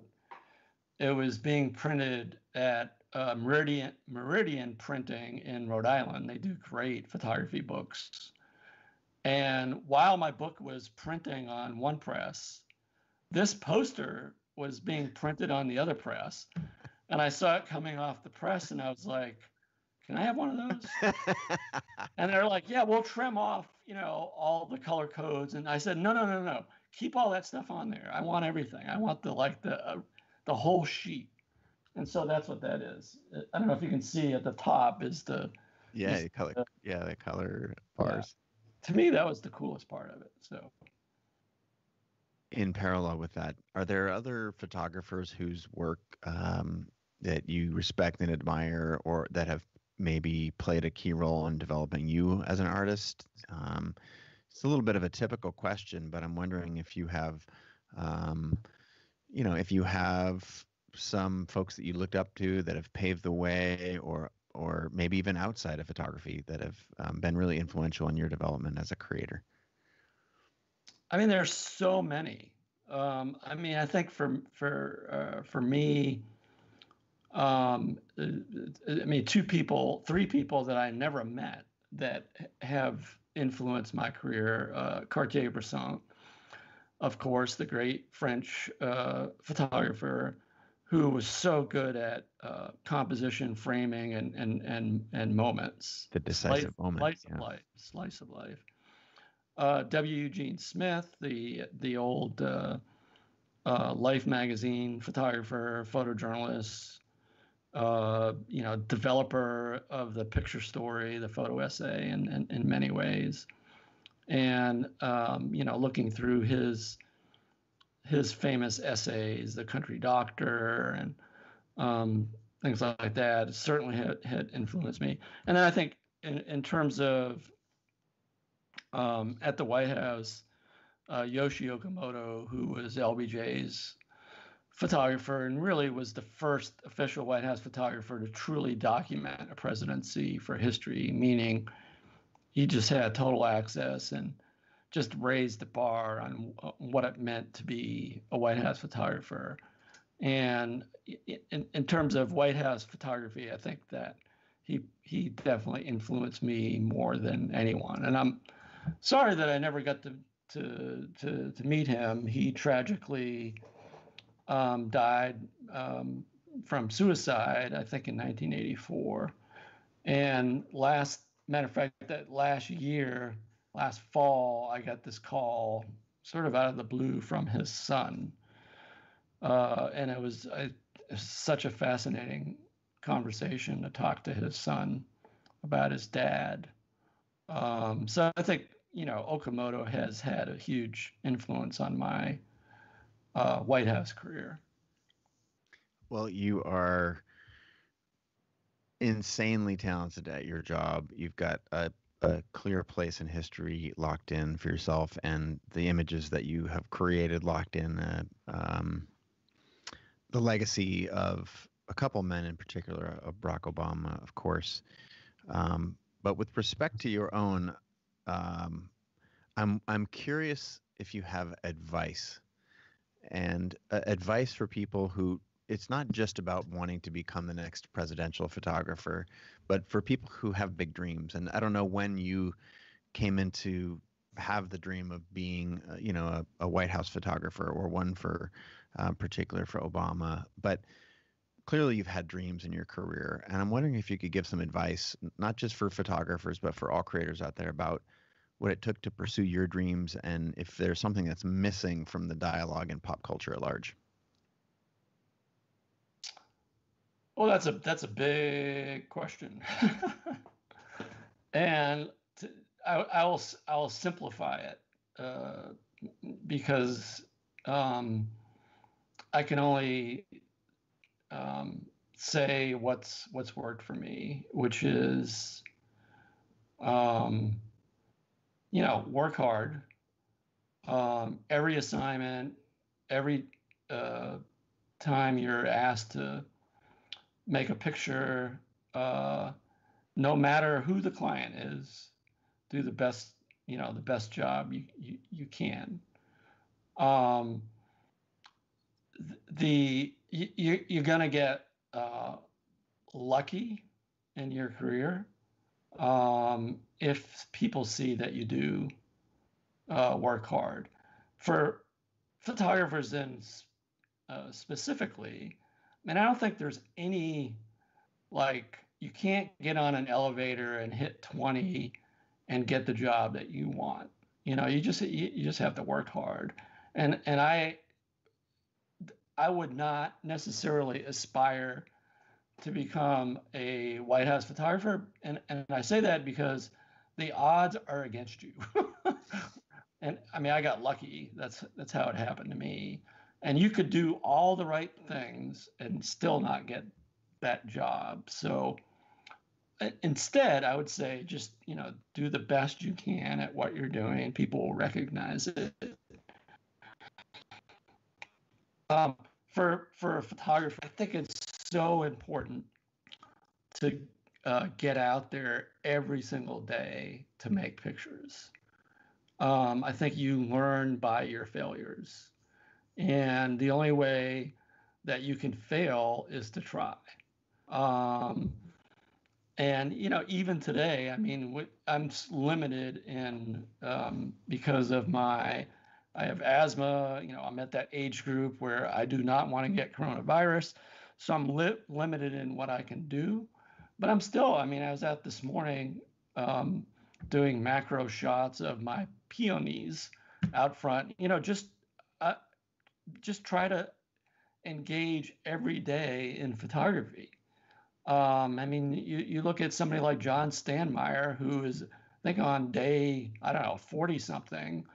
Speaker 6: it was being printed at uh, Meridian Meridian Printing in Rhode Island. They do great photography books and while my book was printing on one press, this poster was being printed on the other press. and I saw it coming off the press, and I was like, "Can I have one of those?" and they're like, "Yeah, we'll trim off, you know, all the color codes." And I said, "No, no, no, no. Keep all that stuff on there. I want everything. I want the like the uh, the whole sheet." And so that's what that is. I don't know if you can see at the top is the
Speaker 5: yeah, the color. Uh, yeah, the color bars.
Speaker 6: To me, that was the coolest part of it. So.
Speaker 5: In parallel with that, are there other photographers whose work um, that you respect and admire, or that have maybe played a key role in developing you as an artist? Um, it's a little bit of a typical question, but I'm wondering if you have, um, you know, if you have some folks that you looked up to that have paved the way, or or maybe even outside of photography that have um, been really influential in your development as a creator?
Speaker 6: I mean, there's so many. Um, I mean, I think for for uh, for me, um, uh, I mean, two people, three people that I never met that have influenced my career. Uh, Cartier-Bresson, of course, the great French uh, photographer who was so good at uh, composition, framing, and and and and moments.
Speaker 5: The decisive
Speaker 6: slice,
Speaker 5: moments.
Speaker 6: Slice yeah. of life. Slice of life. Uh, W. Eugene Smith, the the old uh, uh Life magazine photographer, photojournalist, uh, you know, developer of the picture story, the photo essay, in, in, in many ways. And, um, you know, looking through his his famous essays, The Country Doctor, and um, things like that, certainly had, had influenced me. And then I think in, in terms of um, at the White House, uh, Yoichi Okamoto, who was LBJ's photographer and really was the first official White House photographer to truly document a presidency for history, meaning he just had total access and just raised the bar on what it meant to be a White House photographer. And in, in terms of White House photography, I think that he he definitely influenced me more than anyone. And I'm sorry that I never got to to to, to meet him. He tragically um, died um, from suicide, I think, in 1984. And last matter of fact, that last year, last fall, I got this call sort of out of the blue from his son. Uh, and it was, a, such a fascinating conversation to talk to his son about his dad. Um, so I think, you know, Okamoto has had a huge influence on my uh, White House career.
Speaker 5: Well, you are insanely talented at your job. You've got a a clear place in history locked in for yourself and the images that you have created locked in uh, um, the legacy of a couple men in particular of barack obama of course. Um, but with respect to your own um, i'm i'm curious if you have advice and uh, advice for people who it's not just about wanting to become the next presidential photographer, but for people who have big dreams. And I don't know when you came into have the dream of being, uh, you know, a, a, White House photographer or one for, uh, particular for Obama, but clearly you've had dreams in your career. And I'm wondering if you could give some advice, not just for photographers, but for all creators out there about what it took to pursue your dreams and if there's something that's missing from the dialogue in pop culture at large.
Speaker 6: Well, that's a that's a big question, and to, I, I, will I will simplify it uh, because um, I can only um, say what's what's worked for me, which is, um, you know, work hard. Um, every assignment, every uh, time you're asked to make a picture, uh, no matter who the client is, do the best, you know, the best job you you, you can. Um, the you, you're gonna get uh, lucky in your career um, if people see that you do uh, work hard. For photographers, then uh, specifically, and I don't think there's any like you can't get on an elevator and hit 20 and get the job that you want. You know, you just you, just have to work hard. And and I I would not necessarily aspire to become a White House photographer. And, and I say that because the odds are against you. and I mean, I got lucky. That's that's how it happened to me. And you could do all the right things and still not get that job. So instead, I would say just you know do the best you can at what you're doing. People will recognize it. Um, for for a photographer, I think it's so important to uh, get out there every single day to make pictures. Um, I think you learn by your failures, and the only way that you can fail is to try. Um, and you know, even today, I mean, I'm limited in um, because of my I have asthma. You know, I'm at that age group where I do not want to get coronavirus. So I'm li- limited in what I can do. But I'm still, I mean, I was out this morning um, doing macro shots of my peonies out front. You know, just uh, just try to engage every day in photography. Um, I mean, you, you look at somebody like John Stanmeyer, who is, I think, on day, I don't know, 40 something,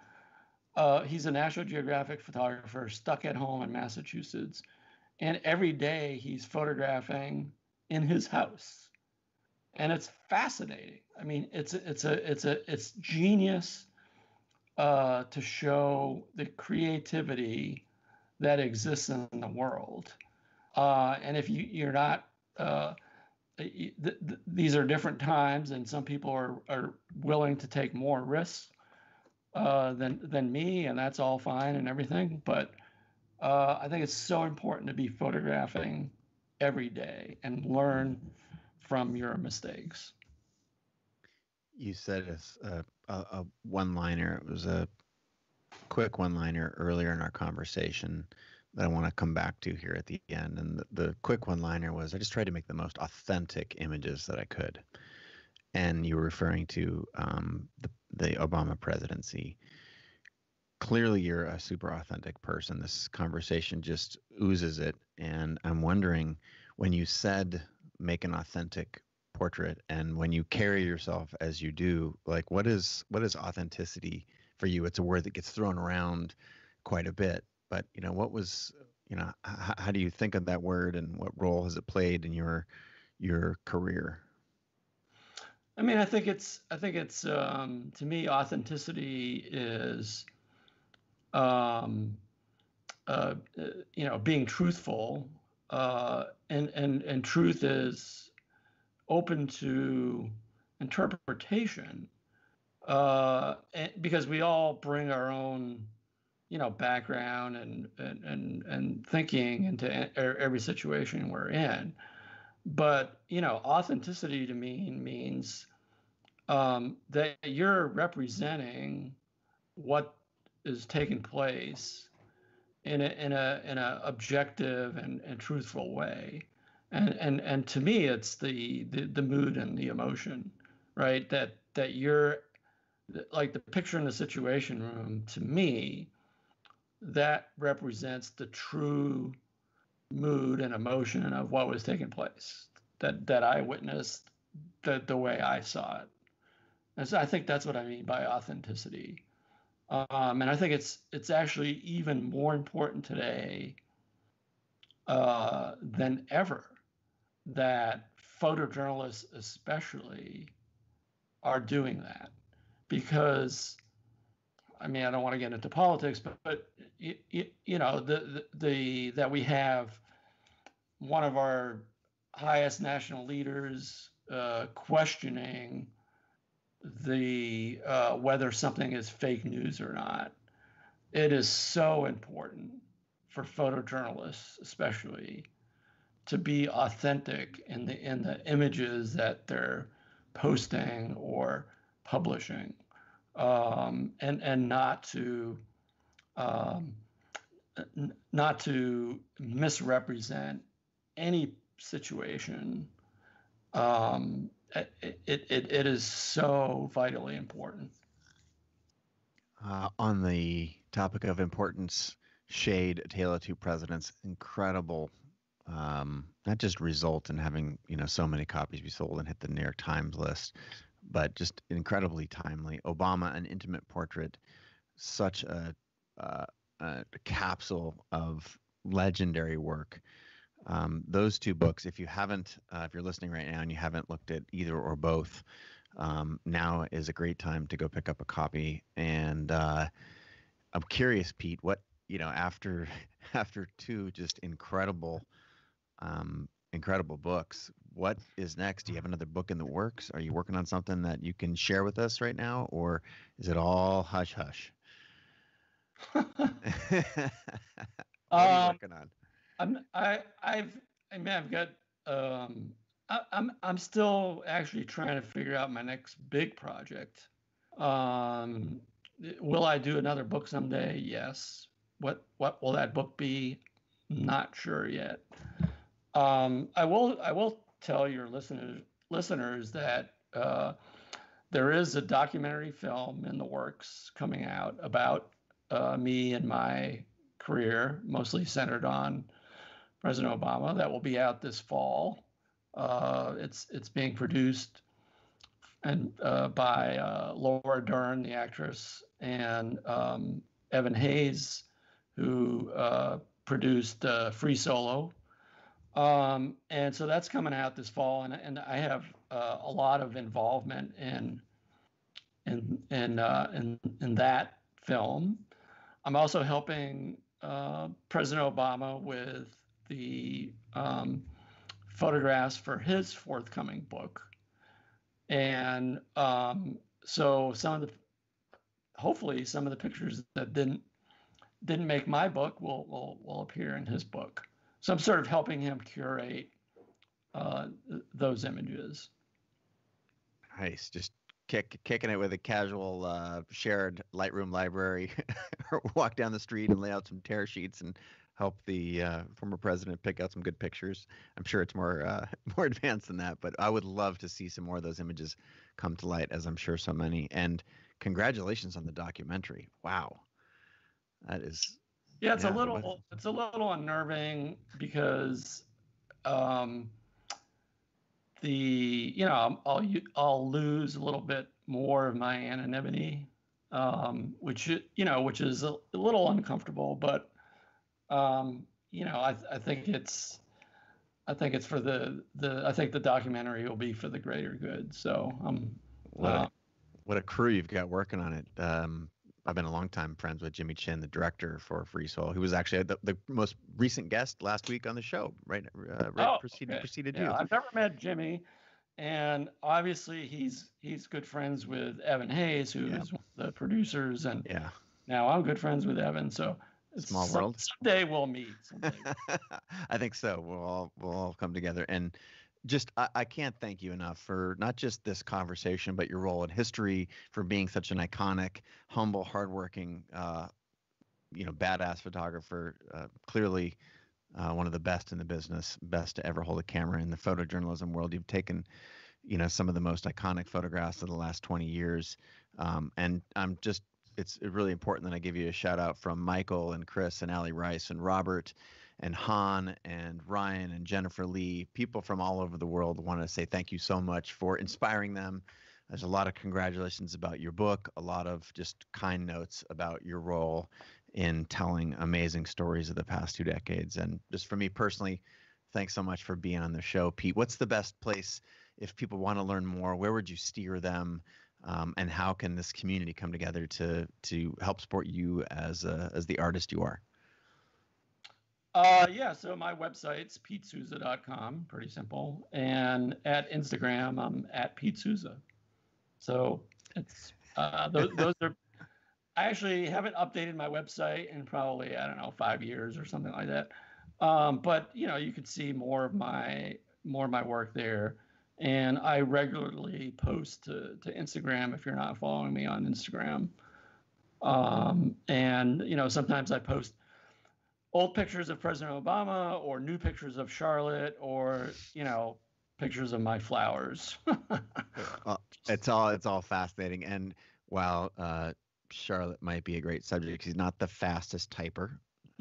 Speaker 6: uh, he's a National Geographic photographer stuck at home in Massachusetts. And every day he's photographing in his house. And it's fascinating. I mean, it's it's a it's a it's genius uh, to show the creativity that exists in the world. Uh, and if you, you're not, uh, th- th- these are different times, and some people are, are willing to take more risks uh, than than me, and that's all fine and everything. But uh, I think it's so important to be photographing every day and learn from your mistakes.
Speaker 5: You said a, a, a one-liner. It was a quick one-liner earlier in our conversation that I want to come back to here at the end. And the, the quick one-liner was, I just tried to make the most authentic images that I could. And you were referring to um, the the Obama presidency. Clearly, you're a super authentic person. This conversation just oozes it. And I'm wondering when you said make an authentic portrait and when you carry yourself as you do like what is what is authenticity for you it's a word that gets thrown around quite a bit but you know what was you know h- how do you think of that word and what role has it played in your your career?
Speaker 6: I mean, I think it's I think it's um, to me authenticity is um, uh, you know being truthful uh, and and and truth is open to interpretation uh, and, because we all bring our own you know background and and and, and thinking into every situation we're in. But you know authenticity to me means um, that you're representing what is taking place in a in a in a objective and, and truthful way. And and and to me it's the, the the mood and the emotion right that that you're like the picture in the situation room to me that represents the true mood and emotion of what was taking place that that I witnessed the the way I saw it. And so I think that's what I mean by authenticity. Um, and I think it's it's actually even more important today uh, than ever that photojournalists especially are doing that because I mean, I don't want to get into politics, but but you, you know the, the, the that we have one of our highest national leaders uh, questioning the uh, whether something is fake news or not. It is so important for photojournalists, especially, to be authentic in the in the images that they're posting or publishing um, and and not to um, not to misrepresent any situation, um, it, it, it, it is so vitally important.
Speaker 5: Uh, on the topic of importance, Shade, A Tale of Two Presidents, incredible, um, not just result in having you know so many copies be sold and hit the New York Times list, but just incredibly timely. Obama, an intimate portrait, such a, uh, a capsule of legendary work. Um, those two books, if you haven't, uh, if you're listening right now and you haven't looked at either or both, um, now is a great time to go pick up a copy. And uh, I'm curious, Pete, what you know after after two just incredible, um, incredible books. What is next? Do you have another book in the works? Are you working on something that you can share with us right now, or is it all hush hush? what are you
Speaker 6: Um,
Speaker 5: working on?
Speaker 6: I'm I I've I mean I've got um I, I'm I'm still actually trying to figure out my next big project. Um, will I do another book someday? Yes. What what will that book be? Not sure yet. Um, I will I will tell your listeners listeners that uh, there is a documentary film in the works coming out about uh, me and my career, mostly centered on President Obama. That will be out this fall. Uh, it's it's being produced and uh, by uh, Laura Dern, the actress, and um, Evan Hayes, who uh, produced Free Solo. Um, and so that's coming out this fall, and, and I have uh, a lot of involvement in in in, uh, in in that film. I'm also helping uh, President Obama with the um, photographs for his forthcoming book, and um, so some of the hopefully some of the pictures that didn't didn't make my book will will will appear in his book. So I'm sort of helping him curate uh, those images.
Speaker 5: Nice. Just kick, kicking it with a casual uh, shared Lightroom library, walk down the street and lay out some tear sheets and help the uh, former president pick out some good pictures. I'm sure it's more uh, more advanced than that, but I would love to see some more of those images come to light, as I'm sure so many. And congratulations on the documentary. Wow, that is
Speaker 6: Yeah, it's
Speaker 5: Yeah,
Speaker 6: a little it's a little unnerving because um, the you know I'll- I'll lose a little bit more of my anonymity, um, which you know which is a, a little uncomfortable, but um, you know I I think it's I think it's for the the I think the documentary will be for the greater good. So um,
Speaker 5: what
Speaker 6: uh,
Speaker 5: a, what a crew you've got working on it. Um, I've been a long time friends with Jimmy Chin, the director for Free Solo, who was actually the, the most recent guest last week on the show. Right, uh, right
Speaker 6: Oh,
Speaker 5: preceded,
Speaker 6: okay.
Speaker 5: preceded
Speaker 6: Yeah,
Speaker 5: you.
Speaker 6: I've never met Jimmy, and obviously he's he's good friends with Evan Hayes, who's
Speaker 5: Yeah.
Speaker 6: one of the producers, and
Speaker 5: Yeah.
Speaker 6: now I'm good friends with Evan. So it's
Speaker 5: Small
Speaker 6: some-
Speaker 5: world.
Speaker 6: Someday we'll meet. Someday.
Speaker 5: I think so. We'll all we'll all come together and just I, I can't thank you enough for not just this conversation, but your role in history, for being such an iconic, humble, hardworking, uh, you know, badass photographer. Uh, clearly, uh, one of the best in the business, best to ever hold a camera in the photojournalism world. You've taken, you know, some of the most iconic photographs of the last 20 years, um, and I'm just. It's really important that I give you a shout out from Michael and Chris and Ali Rice and Robert and Han and Ryan and Jennifer Lee, people from all over the world want to say thank you so much for inspiring them. There's a lot of congratulations about your book, a lot of just kind notes about your role in telling amazing stories of the past two decades. And just for me personally, thanks so much for being on the show, Pete. What's the best place if people want to learn more? Where would you steer them? Um, and how can this community come together to to help support you as a, as the artist you are?
Speaker 6: Uh, yeah. So my website's petesouza.com. Pretty simple. And at Instagram, I'm at Pete Souza. So it's uh, those, those are. I actually haven't updated my website in probably I don't know five years or something like that. Um, but you know, you could see more of my more of my work there, and I regularly post to to Instagram if you're not following me on Instagram. Um, and you know, sometimes I post old pictures of President Obama or new pictures of Charlotte or you know pictures of my flowers.
Speaker 5: well, it's all it's all fascinating. And while uh, Charlotte might be a great subject, she's not the fastest typer,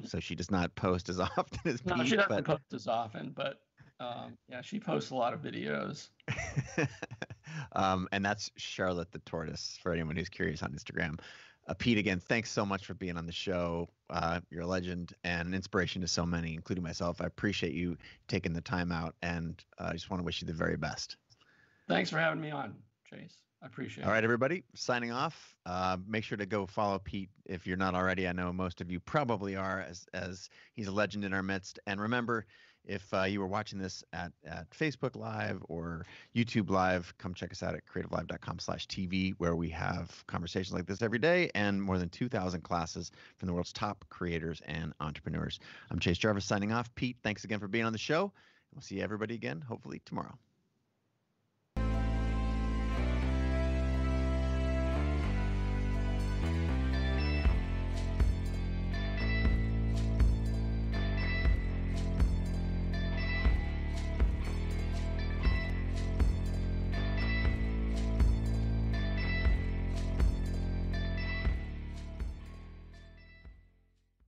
Speaker 5: so she does not post as often as
Speaker 6: no,
Speaker 5: Pete,
Speaker 6: she doesn't
Speaker 5: but...
Speaker 6: post as often, but um, yeah, she posts a lot of videos.
Speaker 5: um, and that's Charlotte the tortoise for anyone who's curious on Instagram. Uh, Pete, again, thanks so much for being on the show. Uh, you're a legend and an inspiration to so many, including myself. I appreciate you taking the time out, and uh, I just want to wish you the very best.
Speaker 6: Thanks for having me on, Chase. I appreciate
Speaker 5: it. All right, everybody, signing off. Uh, make sure to go follow Pete if you're not already. I know most of you probably are, as as he's a legend in our midst. And remember, if uh, you were watching this at, at Facebook Live or YouTube Live, come check us out at creativelive.com slash TV, where we have conversations like this every day and more than 2,000 classes from the world's top creators and entrepreneurs. I'm Chase Jarvis signing off. Pete, thanks again for being on the show. We'll see everybody again, hopefully tomorrow.